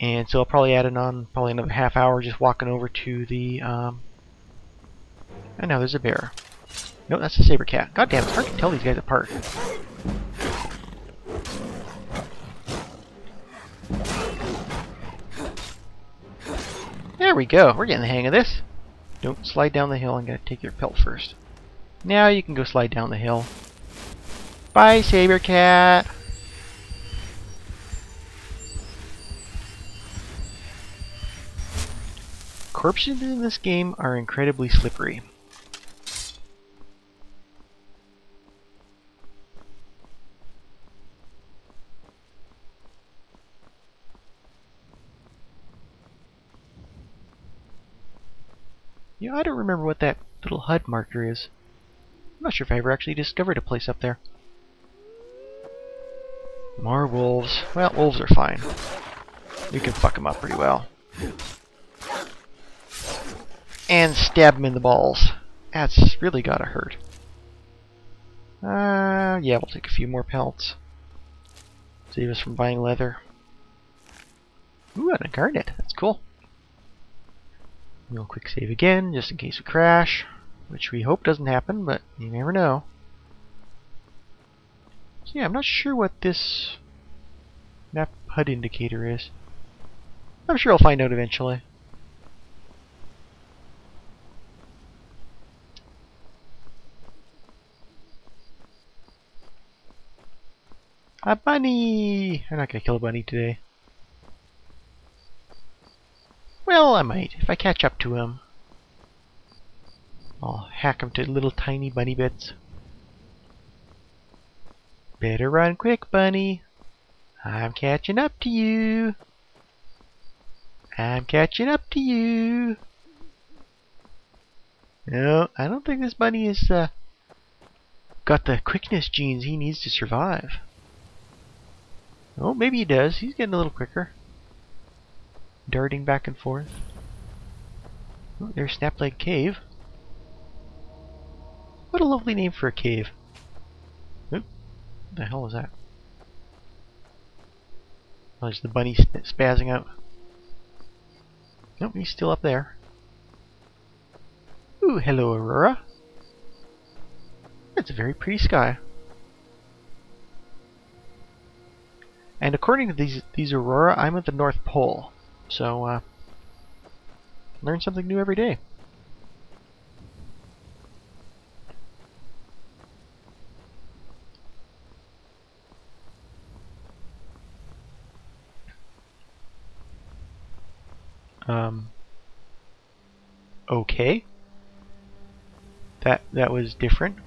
And so I'll probably add it on probably another half hour just walking over to the, um, and now there's a bear. No, that's a saber cat. God damn, it's hard to tell these guys apart. There we go. We're getting the hang of this. Don't slide down the hill. I'm to take your pelt first. Now you can go slide down the hill. Bye, saber cat. Corpses in this game are incredibly slippery. Yeah, I don't remember what that little HUD marker is. I'm not sure if I ever actually discovered a place up there. More wolves. Well, wolves are fine. We can fuck them up pretty well. And stab him in the balls. That's really gotta hurt. Uh, yeah, we'll take a few more pelts. Save us from buying leather. Ooh, and a garnet. That's cool. We'll quick save again, just in case we crash. Which we hope doesn't happen, but you never know. So yeah, I'm not sure what this map HUD indicator is. I'm sure I'll find out eventually. A bunny! I'm not gonna kill a bunny today. Well, I might, if I catch up to him. I'll hack him to little tiny bunny bits. Better run quick, bunny. I'm catching up to you. I'm catching up to you. No, I don't think this bunny has uh, got the quickness genes he needs to survive. Oh, maybe he does. He's getting a little quicker. Darting back and forth. Oh, there's Snapleg Cave. What a lovely name for a cave. Oop, what the hell was that? Oh, there's the bunny spazzing out. Nope, he's still up there. Ooh, hello, Aurora. It's a very pretty sky. And according to these these Aurora, I'm at the North Pole. So, uh, learn something new every day. Um, okay. That that was different.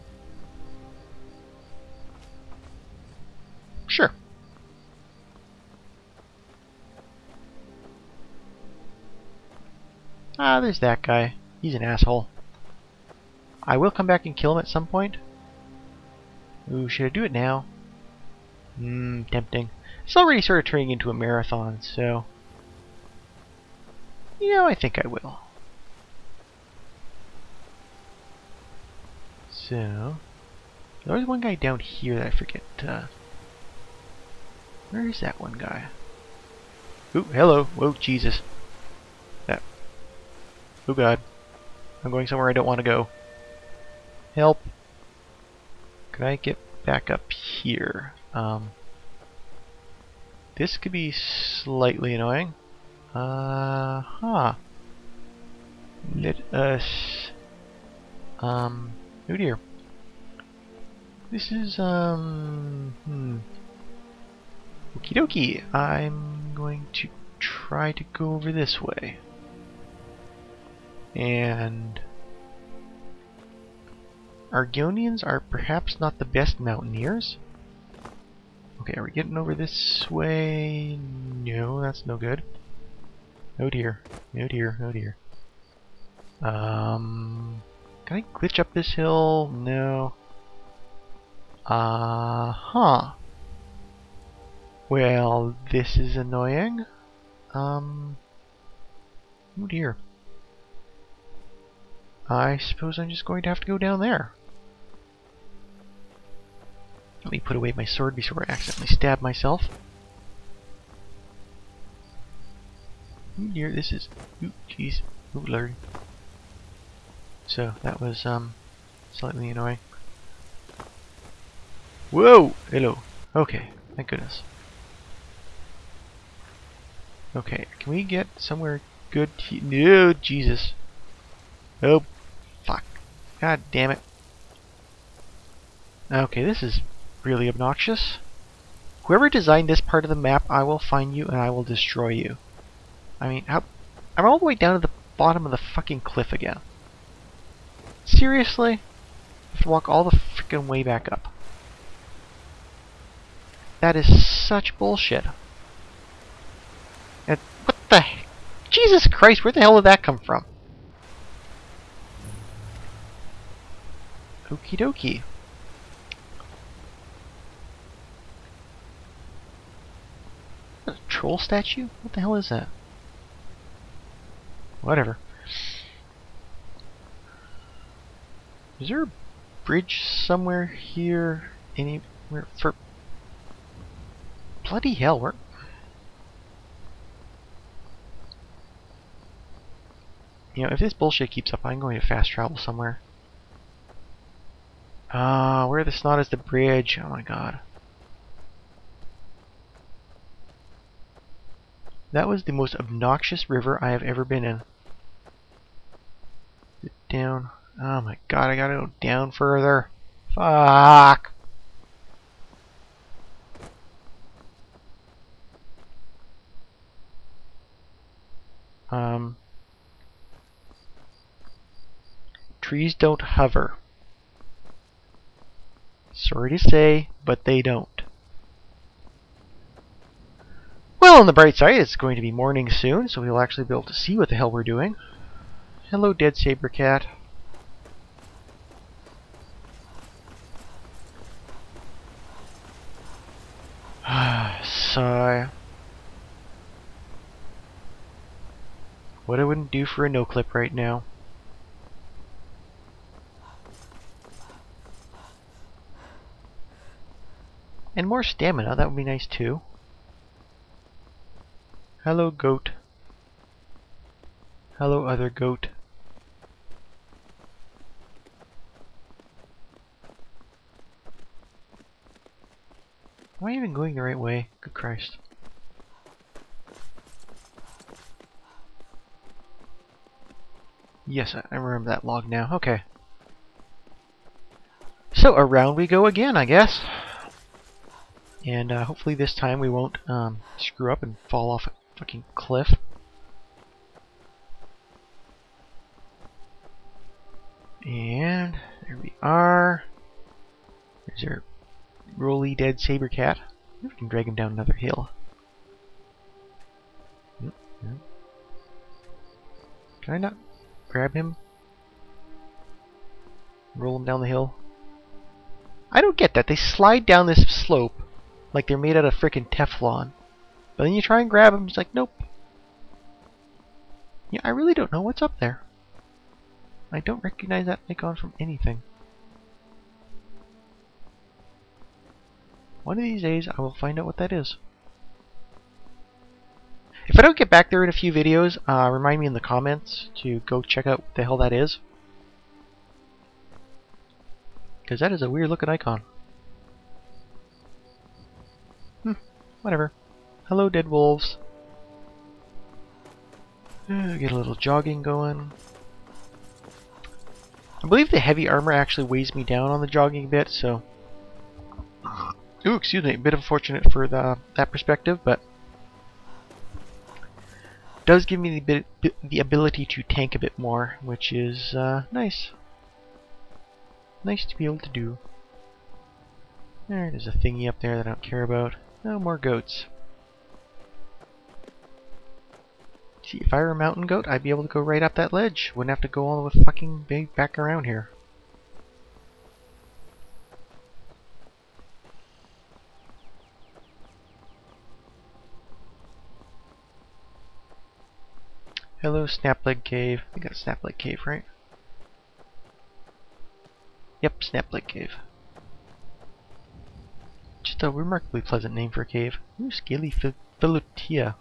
Ah, there's that guy. He's an asshole. I will come back and kill him at some point. Ooh, should I do it now? Hmm, tempting. It's already sort of turning into a marathon, so... You know, I think I will. So... There's one guy down here that I forget, uh... Where is that one guy? Ooh, hello. Whoa, Jesus. Oh god. I'm going somewhere I don't want to go. Help. Can I get back up here? Um, this could be slightly annoying. Uh huh. Let us. Um. Oh dear. This is um. Hmm. Okie dokie. I'm going to try to go over this way. And Argonians are perhaps not the best mountaineers. Okay, are we getting over this way? No, that's no good. Oh dear. Oh dear. Oh dear. Um, can I glitch up this hill? No. Uh huh. Well, this is annoying. Um. Oh dear. I suppose I'm just going to have to go down there. Let me put away my sword before I accidentally stab myself. Ooh, dear, this is... Ooh, jeez. Ooh, lord. So, that was, um, slightly annoying. Whoa! Hello. Okay, thank goodness. Okay, can we get somewhere good? No, Jesus. Oh, God damn it. Okay, this is really obnoxious. Whoever designed this part of the map, I will find you and I will destroy you. I mean, how, I'm all the way down to the bottom of the fucking cliff again. Seriously? I have to walk all the freaking way back up. That is such bullshit. And what the Jesus Christ, where the hell did that come from? Okie dokie. A troll statue? What the hell is that? Whatever. Is there a bridge somewhere here? Anywhere for... Bloody hell, where... You know, if this bullshit keeps up, I'm going to fast travel somewhere. Ah, uh, where the snot is the bridge. Oh my god. That was the most obnoxious river I have ever been in. Down. Oh my god, I gotta go down further. Fuck! Um, trees don't hover. Sorry to say, but they don't. Well, on the bright side, it's going to be morning soon, so we'll actually be able to see what the hell we're doing. Hello, dead saber cat. [SIGHS] Sigh. What I wouldn't do for a no clip right now. And more stamina, that would be nice too. Hello, goat. Hello, other goat. Am I even going the right way? Good Christ. Yes, I remember that log now. Okay. So, around we go again, I guess. And uh, hopefully this time we won't um, screw up and fall off a fucking cliff. And there we are. There's our roly dead saber cat. We can drag him down another hill. Can I not grab him? Roll him down the hill? I don't get that. They slide down this slope like they're made out of freaking Teflon. But then you try and grab them, it's like, nope. Yeah, I really don't know what's up there. I don't recognize that icon from anything. One of these days, I will find out what that is. If I don't get back there in a few videos, uh, remind me in the comments to go check out what the hell that is. Because that is a weird looking icon. Whatever. Hello, dead wolves. Uh, get a little jogging going. I believe the heavy armor actually weighs me down on the jogging a bit, so... Ooh, excuse me, a bit unfortunate for the, that perspective, but... Does give me the, bit, the ability to tank a bit more, which is uh, nice. Nice to be able to do. There's a thingy up there that I don't care about. No more goats. See, if I were a mountain goat, I'd be able to go right up that ledge. Wouldn't have to go all the way fucking back around here. Hello, Snapleg Cave. We got Snapleg Cave, right? Yep, Snapleg Cave. Just a remarkably pleasant name for a cave. Ooh, Scaly Philotia.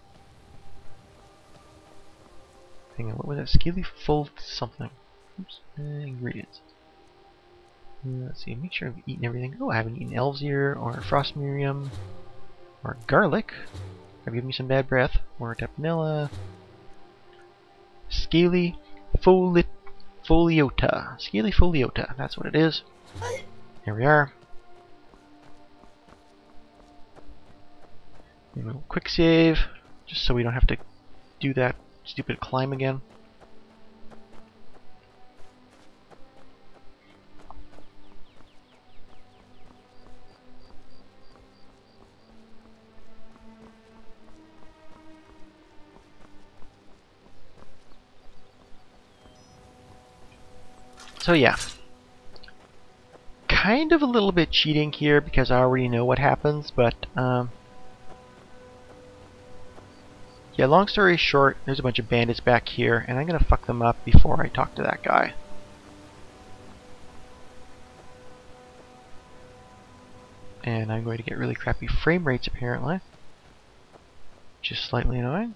Hang on, what was that? Scaly Fold something. Oops. Uh, ingredients. Uh, let's see, make sure I've eaten everything. Oh, I haven't eaten Elves Ear, or Frost Mirriam, or Garlic. Have given me some bad breath. Or Tapnilla. Scaly Folit Pholiota. Scaly Pholiota, that's what it is. Here we are. Quick save, just so we don't have to do that stupid climb again. So yeah, kind of a little bit cheating here because I already know what happens, but um, yeah, long story short, there's a bunch of bandits back here, and I'm going to fuck them up before I talk to that guy. And I'm going to get really crappy frame rates apparently. Just slightly annoying.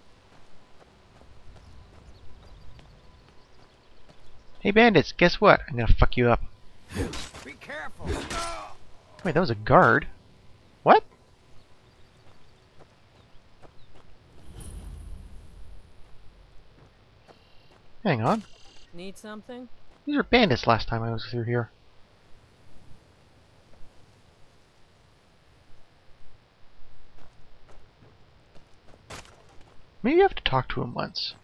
Hey bandits, guess what? I'm gonna fuck you up. Be careful. Wait, that was a guard. What? Hang on. Need something? These are bandits last time I was through here. Maybe you have to talk to him once.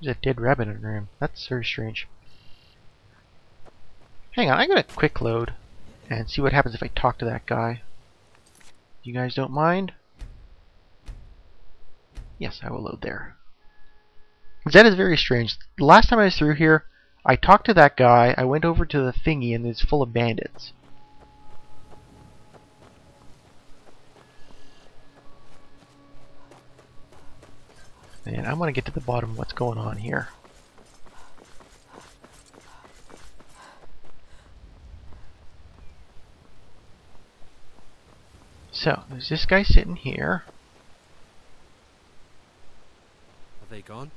There's a dead rabbit in the room. That's very strange. Hang on, I'm gonna quick load and see what happens if I talk to that guy. You guys don't mind? Yes, I will load there. That is very strange. The last time I was through here, I talked to that guy, I went over to the thingy, and it's full of bandits. And I want to get to the bottom of what's going on here. So, there's this guy sitting here. Are they gone?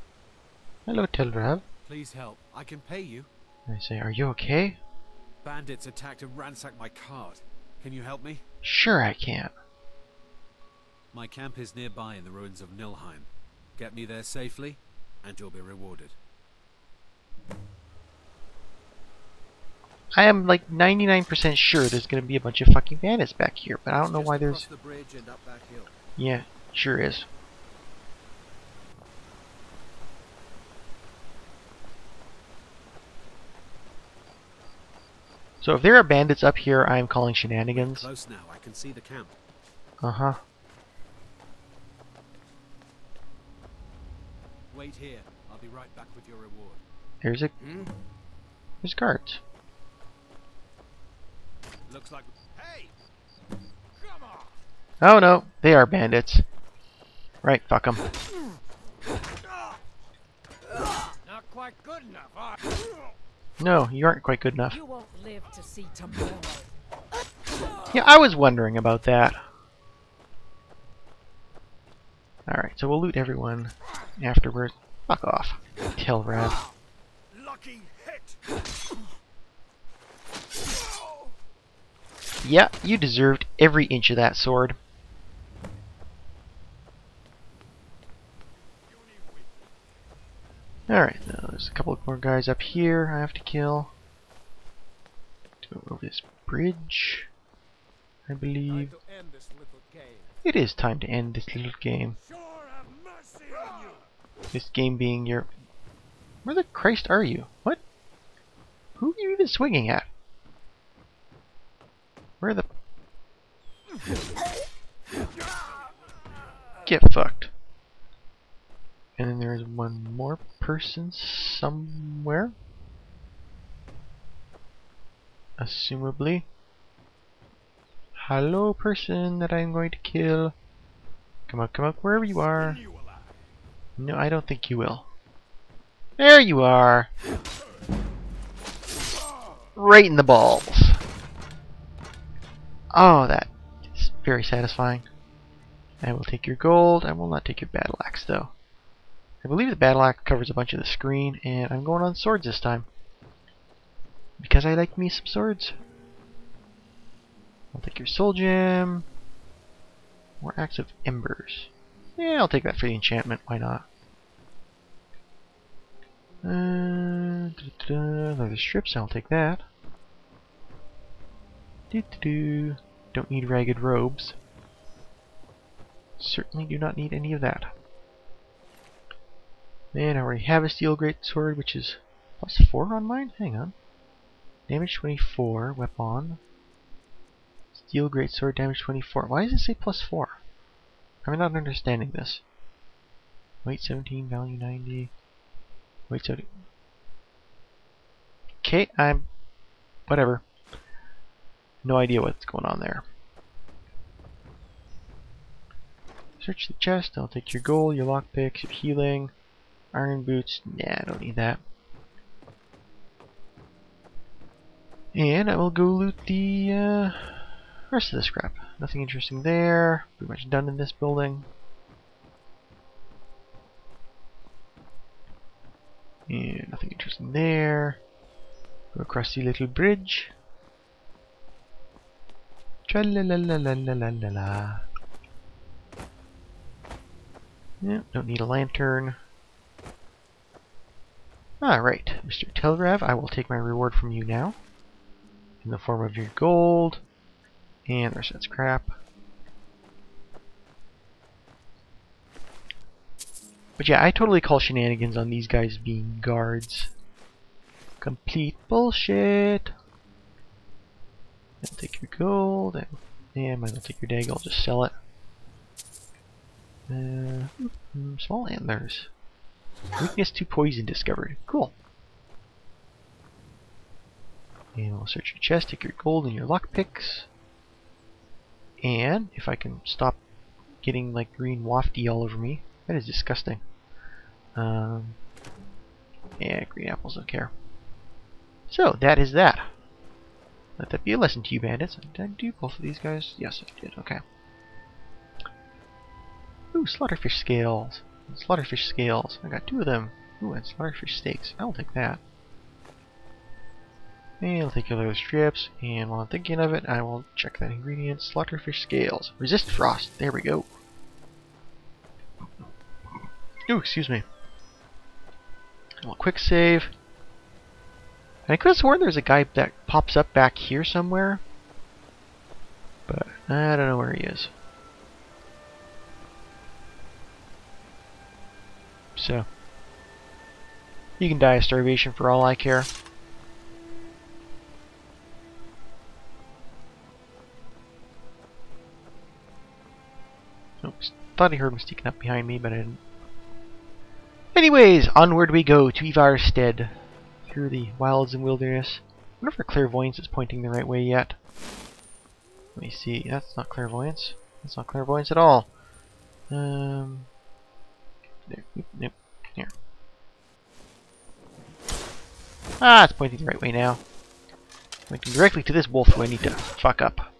Hello, Telrav. Please help. I can pay you. I say, are you okay? Bandits attacked and ransacked my cart. Can you help me? Sure I can. My camp is nearby in the ruins of Nilheim. Get me there safely, and you'll be rewarded. I am like 99% sure there's gonna be a bunch of fucking bandits back here, but I don't know why there's... the and up that hill. Yeah, sure is. So if there are bandits up here, I am calling shenanigans. Close now. I can see the camp. Uh-huh. Wait here. I'll be right back with your reward. There's a... Hmm? There's guards. Looks like. Hey! Come on! Oh no, they are bandits. Right, fuck them. Not quite good enough, are No, you aren't quite good enough. You won't live to see tomorrow. Yeah, I was wondering about that. Alright, so we'll loot everyone afterwards. Fuck off. Telrav. Lucky hit. Yeah, you deserved every inch of that sword. Alright, now there's a couple more guys up here I have to kill. Go over this bridge, I believe. It is time to end this little game. This game being your... Where the Christ are you? What? Who are you even swinging at? Where the... Get fucked. And then there's one more person somewhere. Assumably. Hello, person that I'm going to kill. Come out, come out, wherever you are. No, I don't think you will. There you are! Right in the balls. Oh, that is very satisfying. I will take your gold. I will not take your battle axe, though. I believe the battle axe covers a bunch of the screen, and I'm going on swords this time. Because I like me some swords. I'll take your soul gem. More acts of embers. Yeah, I'll take that for the enchantment. Why not? Uh, strips. I'll take that. Do -do -do. Don't need ragged robes. Certainly do not need any of that. Man, I already have a steel great sword, which is plus four on mine. Hang on. Damage 24, weapon. Steel great sword, damage 24. Why does it say plus four? I'm not understanding this. Weight 17, value 90. Weight 70. Okay, I'm. Whatever. No idea what's going on there. Search the chest. I'll take your gold, your lockpicks, your healing, iron boots. Nah, I don't need that. And I will go loot the uh, rest of the scrap. Nothing interesting there. Pretty much done in this building. And nothing interesting there. Go across the little bridge. Tra la la la la la la la la. Yeah, don't need a lantern. Alright, Mr. Telrav, I will take my reward from you now. In the form of your gold. And there's that scrap. But yeah, I totally call shenanigans on these guys being guards. Complete bullshit. I'll take your gold. And, yeah, I might as well take your dag. I'll just sell it. Uh, mm, small antlers. Weakness to poison discovered. Cool. And we'll search your chest, take your gold and your lockpicks. And if I can stop getting like green wafty all over me, that is disgusting. Um, yeah, green apples don't care. So that is that. Let that be a lesson to you, bandits. Did I do both of these guys? Yes, I did. Okay. Ooh, slaughterfish scales. Slaughterfish scales. I got two of them. Ooh, and slaughterfish steaks. I'll take that. And I'll take those strips, and while I'm thinking of it, I will check that ingredient. Slaughterfish scales. Resist frost. There we go. Ooh, excuse me. Little quick save. I could have sworn there's a guy that pops up back here somewhere. But I don't know where he is. So, you can die of starvation for all I care. Oops, thought I heard him sneaking up behind me, but I didn't. Anyways, onward we go to Ivarstead through the wilds and wilderness. I wonder if our clairvoyance is pointing the right way yet. Let me see. That's not clairvoyance. That's not clairvoyance at all. Um, there. Nope. Here. Ah, it's pointing the right way now. Pointing directly to this wolf who I need to fuck up.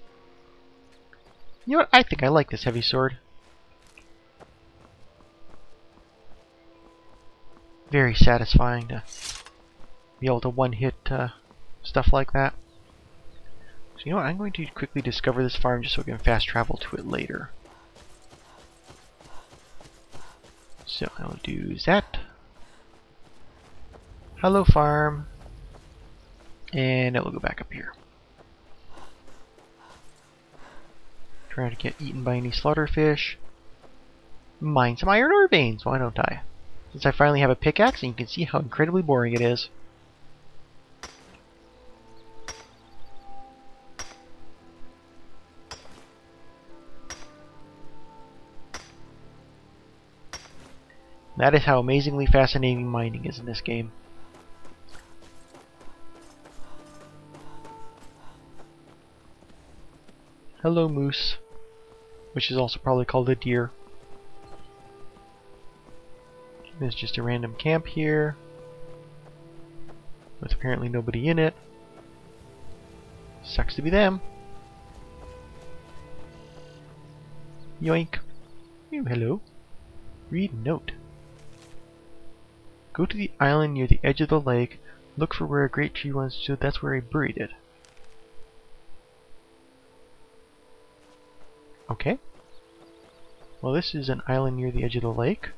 You know what? I think I like this heavy sword. Very satisfying to be able to one-hit uh, stuff like that. So you know what? I'm going to quickly discover this farm just so we can fast travel to it later. So I'll do that. Hello farm. And it will go back up here. Trying to get eaten by any slaughterfish. Mine some iron ore veins, why don't I? Since I finally have a pickaxe and you can see how incredibly boring it is. That is how amazingly fascinating mining is in this game. Hello moose, which is also probably called a deer. There's just a random camp here, with apparently nobody in it. Sucks to be them. Yoink. Oh, hello. Read note. Go to the island near the edge of the lake. Look for where a great tree once stood. That's where I buried it. Okay. Well, this is an island near the edge of the lake.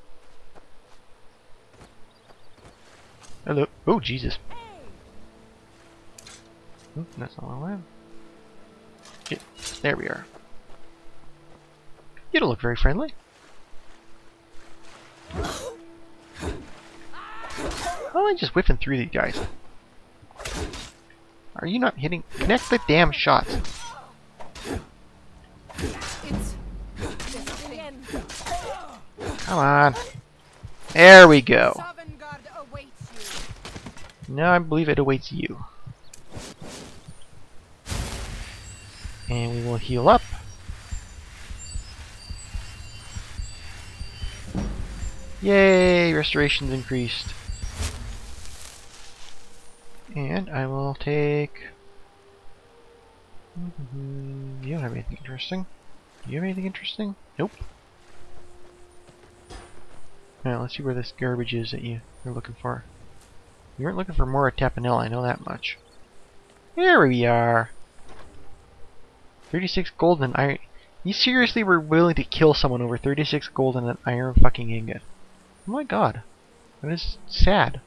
Hello. Oh, Jesus. That's not what I wanted. Yeah, there we are. You don't look very friendly. Oh, I'm just whiffing through these guys. Are you not hitting? Connect the damn shots. Come on. There we go. Now I believe it awaits you. And we will heal up. Yay! Restoration's increased. And I will take... Mm-hmm, you don't have anything interesting. You have anything interesting? Nope. Now let's see where this garbage is that you, you're looking for. You weren't looking for more tapanella, I know that much. Here we are! 36 gold and iron. You seriously were willing to kill someone over 36 gold and an iron fucking ingot. Oh my god. That is sad.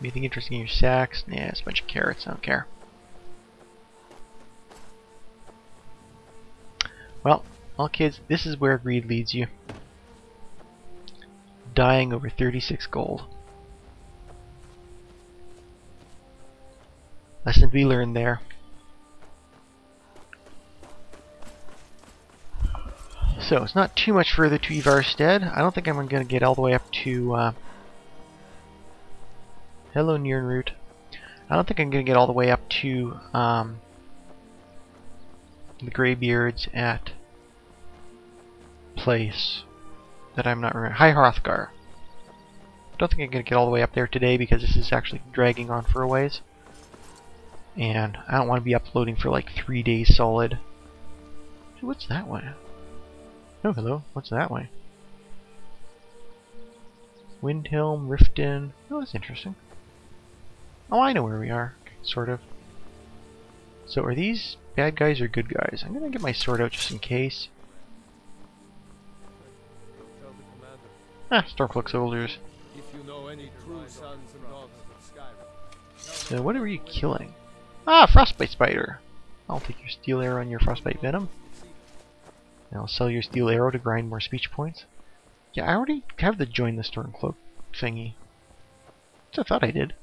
Anything interesting in your sacks? Nah, it's a bunch of carrots, I don't care. Well, Well, kids, this is where greed leads you. Dying over 36 gold. Lesson we learned there. So, it's not too much further to Ivarstead. I don't think I'm going to get all the way up to... Uh, hello, Nirnroot. I don't think I'm going to get all the way up to um, the Greybeards at place that I'm not remembering. High Hrothgar. Don't think I'm going to get all the way up there today because this is actually dragging on for a ways. And I don't want to be uploading for like three days solid. What's that one? Oh, hello. What's that way? Windhelm, Riften. Oh, that's interesting. Oh, I know where we are. Sort of. So are these bad guys or good guys? I'm gonna get my sword out just in case. Ah, Stormcloak soldiers. If you know any true sons and daughters of Skyrim. So what are you killing? Ah, Frostbite Spider! I'll take your steel arrow and your frostbite venom. And I'll sell your steel arrow to grind more speech points. Yeah, I already have the join the Stormcloak thingy. I thought I did.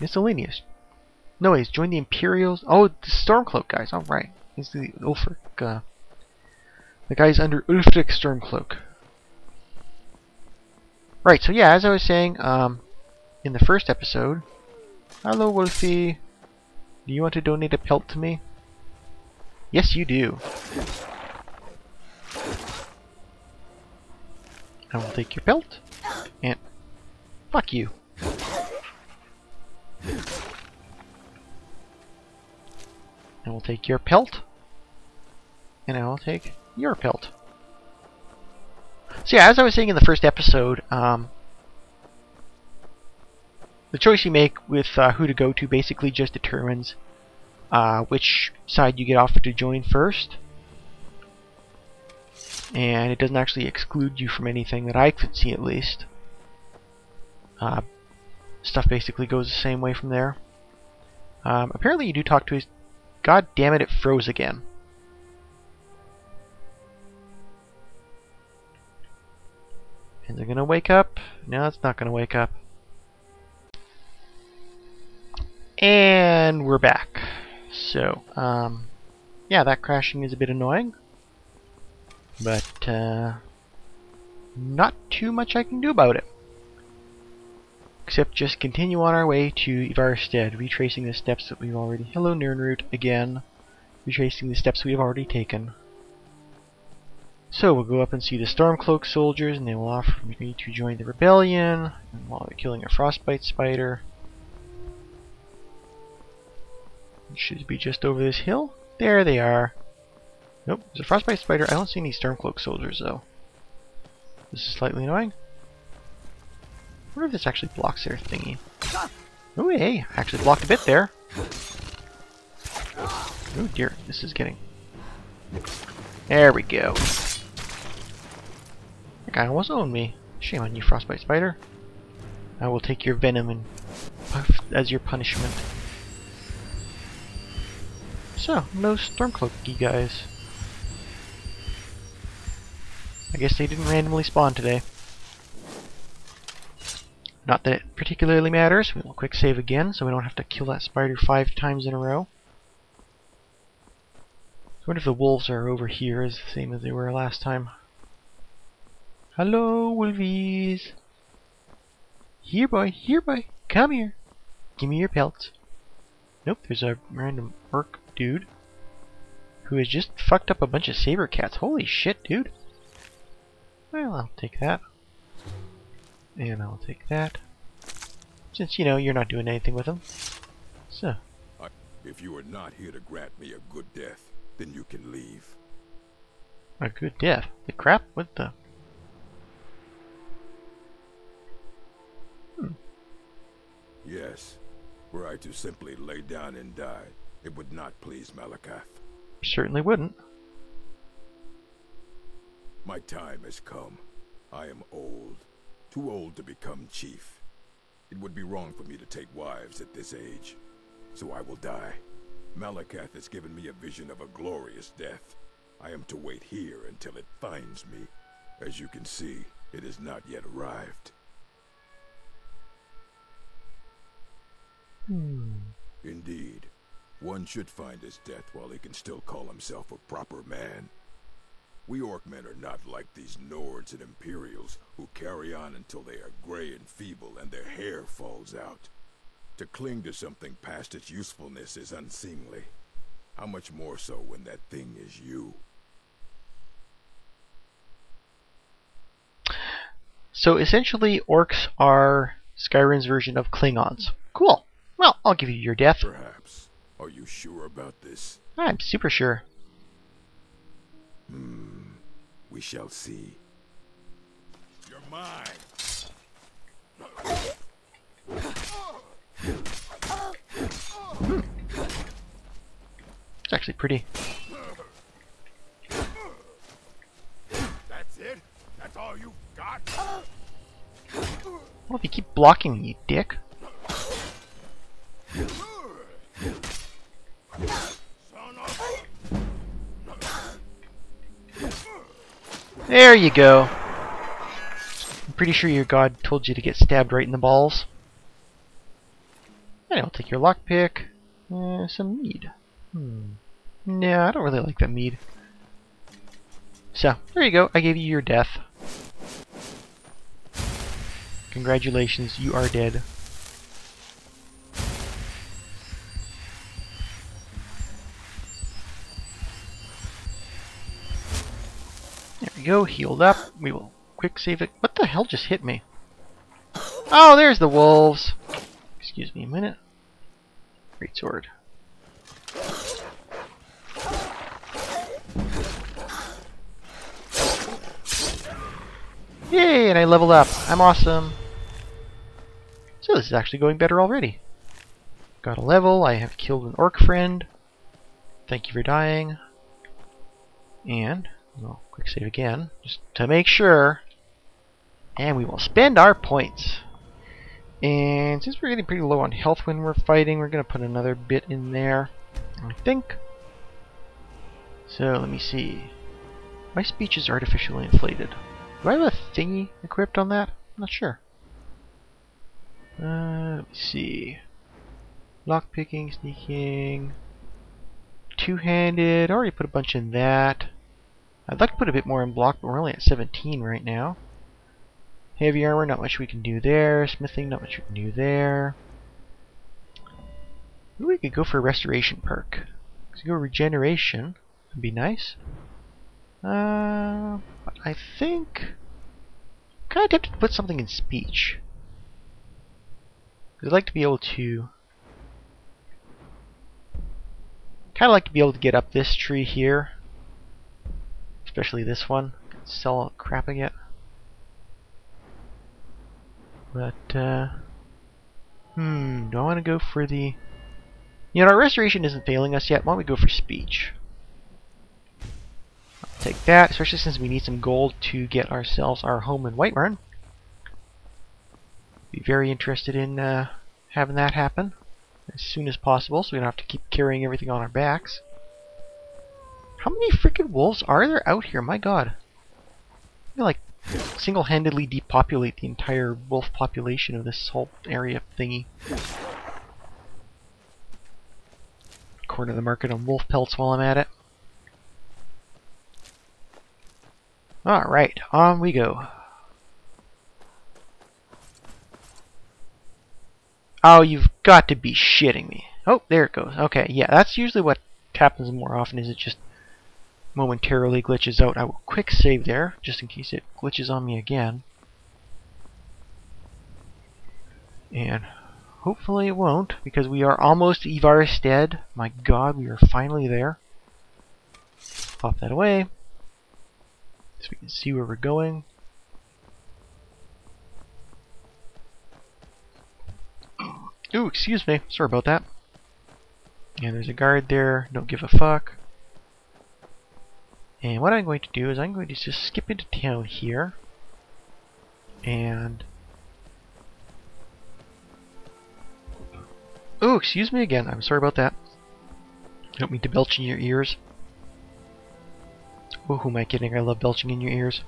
Miscellaneous. No, he's joined the Imperials. Oh, the Stormcloak guys. All right, he's the Ulfric. Uh, the guy's under Ulfric Stormcloak. Right. So yeah, as I was saying, um, in the first episode. Hello, Wolfie. Do you want to donate a pelt to me? Yes, you do. I will take your pelt. And fuck you. I will take your pelt. And I will take your pelt. So yeah, as I was saying in the first episode, um, the choice you make with uh, who to go to basically just determines uh, which side you get offered to join first. And it doesn't actually exclude you from anything that I could see at least. Uh, stuff basically goes the same way from there. Um, apparently you do talk to his... God damn it, it froze again. Is it gonna wake up? No, it's not gonna wake up. And we're back. So, um, yeah, that crashing is a bit annoying. But, uh, not too much I can do about it. Except just continue on our way to Ivarstead, retracing the steps that we've already... Hello, Nirnroot, again. Retracing the steps we've already taken. So we'll go up and see the Stormcloak soldiers, and they will offer me to join the rebellion, while they're killing a frostbite spider. It should be just over this hill. There they are. Nope, there's a frostbite spider. I don't see any Stormcloak soldiers though. This is slightly annoying. I wonder if this actually blocks their thingy. Oh hey, actually blocked a bit there. Oh dear, this is getting... There we go. Guy almost owned me. Shame on you, Frostbite Spider. I will take your venom and as your punishment. So, no Stormcloaky guys. I guess they didn't randomly spawn today. Not that it particularly matters. We'll quick save again so we don't have to kill that spider five times in a row. I wonder if the wolves are over here as the same as they were last time. Hello, wolvies. Here, boy. Here, boy. Come here. Give me your pelt. Nope, there's a random orc dude who has just fucked up a bunch of saber cats. Holy shit, dude. Well, I'll take that. And I'll take that. Since, you know, you're not doing anything with them. So. If you are not here to grant me a good death, then you can leave. A good death? The crap? What the? Yes. Were I to simply lay down and die, it would not please Malacath. Certainly wouldn't. My time has come. I am old. Too old to become chief. It would be wrong for me to take wives at this age. So I will die. Malacath has given me a vision of a glorious death. I am to wait here until it finds me. As you can see, it has not yet arrived. Hmm. Indeed. One should find his death while he can still call himself a proper man. We Orkmen are not like these Nords and Imperials who carry on until they are gray and feeble and their hair falls out. To cling to something past its usefulness is unseemly. How much more so when that thing is you? So essentially, orcs are Skyrim's version of Klingons. Cool. Well, I'll give you your death. Perhaps. Are you sure about this? I'm super sure. Hmm. We shall see. You're mine. It's actually pretty. That's it? That's all you've got? Well, if you keep blocking me, you dick. There you go. I'm pretty sure your god told you to get stabbed right in the balls. And I'll take your lockpick. Uh, some mead. Hmm. No, I don't really like that mead. So, there you go. I gave you your death. Congratulations, you are dead. We go, healed up. We will quick save it. What the hell just hit me? Oh, there's the wolves. Excuse me a minute. Great sword. Yay, and I leveled up. I'm awesome. So this is actually going better already. Got a level. I have killed an orc friend. Thank you for dying. And, well, quick save again, just to make sure. And we will spend our points. And since we're getting pretty low on health when we're fighting, we're going to put another bit in there, I think. So, let me see. My speech is artificially inflated. Do I have a thingy equipped on that? I'm not sure. Uh, let me see. Lockpicking, sneaking, two-handed. Already put a bunch in that. I'd like to put a bit more in block, but we're only at 17 right now. Heavy armor, not much we can do there. Smithing, not much we can do there. Maybe we could go for a restoration perk. Let's go regeneration. Would be nice. Uh, I think kind of tempted to put something in speech. I'd like to be able to kind of like to be able to get up this tree here, especially this one. Sell crap again. But uh, hmm, do I want to go for the? You know, our restoration isn't failing us yet. Why don't we go for speech? I'll take that, especially since we need some gold to get ourselves our home in Whiterun. Be very interested in uh, having that happen as soon as possible, so we don't have to keep carrying everything on our backs. How many freaking wolves are there out here? My god. I like single-handedly depopulate the entire wolf population of this whole area thingy. Corner the market on wolf pelts while I'm at it. Alright, on we go. Oh, you've got to be shitting me. Oh, there it goes. Okay, yeah, that's usually what happens more often is it just momentarily glitches out. I will quick save there, just in case it glitches on me again. And hopefully it won't, because we are almost Ivarstead. My god, we are finally there. Pop that away so we can see where we're going. Ooh, excuse me. Sorry about that. And there's a guard there. Don't give a fuck. And what I'm going to do is I'm going to just skip into town here. And... Oh, excuse me again. I'm sorry about that. Don't mean to belch in your ears. Oh, who am I kidding? I love belching in your ears.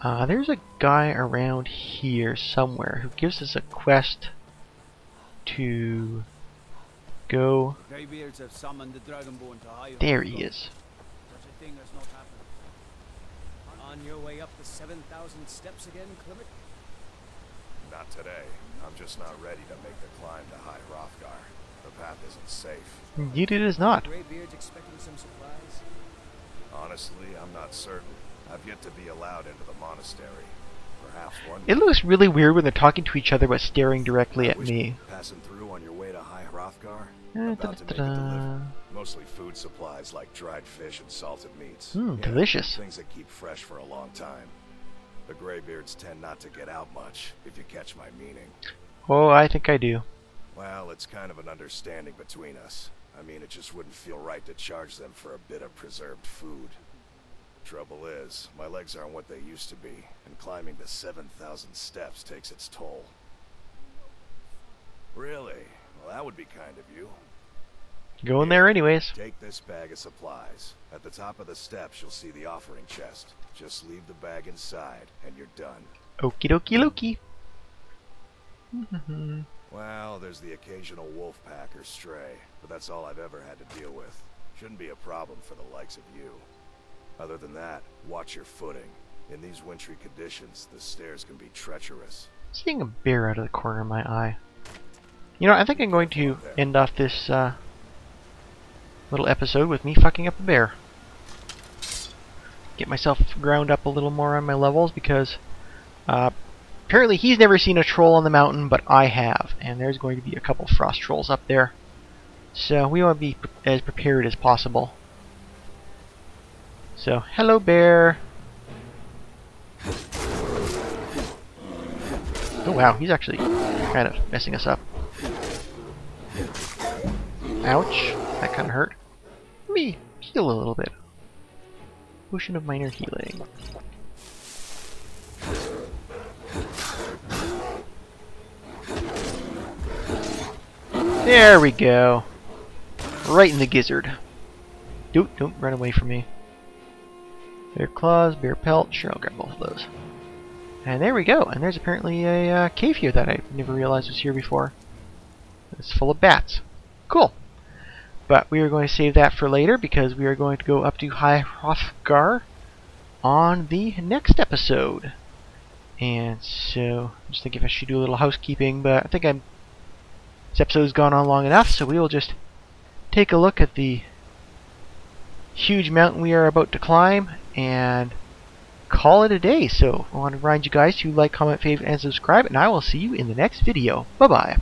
Uh, there's a guy around here somewhere who gives us a quest to go. Have summoned the Dragonborn to high There he is. Such a thing has not happened. On your way up the 7,000 steps again, Klimmek? Not today. I'm just not ready to make the climb to High Hrothgar. The path isn't safe. Indeed, it is not. Greybeards expecting some supplies? Honestly, I'm not certain. I've yet to be allowed into the monastery. Perhaps one It looks really weird when they're talking to each other but staring directly at me. Passing through on your way to High Hrothgar? Uh, About to make a delivery. Mostly food supplies like dried fish and salted meats. You know, delicious. Things that keep fresh for a long time. The Greybeards tend not to get out much, if you catch my meaning. Oh, I think I do. Well, it's kind of an understanding between us. I mean, it just wouldn't feel right to charge them for a bit of preserved food. Trouble is, my legs aren't what they used to be, and climbing the 7,000 steps takes its toll. Really? Well, that would be kind of you. Go in there anyways. Take this bag of supplies. At the top of the steps, you'll see the offering chest. Just leave the bag inside, and you're done. Okie dokie Loki. [LAUGHS] Well, there's the occasional wolf pack or stray, but that's all I've ever had to deal with. Shouldn't be a problem for the likes of you. Other than that, watch your footing. In these wintry conditions, the stairs can be treacherous. Seeing a bear out of the corner of my eye. You know, I think I'm going to end off this uh, little episode with me fucking up a bear. Get myself ground up a little more on my levels because uh, apparently he's never seen a troll on the mountain, but I have. And there's going to be a couple frost trolls up there. So we want to be as prepared as possible. So, hello bear. Oh wow, he's actually kind of messing us up. Ouch, that kind of hurt. Me heal a little bit. Potion of minor healing. There we go. Right in the gizzard. Don't, don't run away from me. Bear claws, bear pelt. Sure, I'll grab both of those. And there we go. And there's apparently a uh, cave here that I never realized was here before. It's full of bats. Cool. But we are going to save that for later because we are going to go up to High Hrothgar on the next episode. And so, I'm just thinking if I should do a little housekeeping, but I think I'm. This episode's gone on long enough, so we will just take a look at the huge mountain we are about to climb and call it a day. So I want to remind you guys to like, comment, favorite, and subscribe, and I will see you in the next video. Bye bye.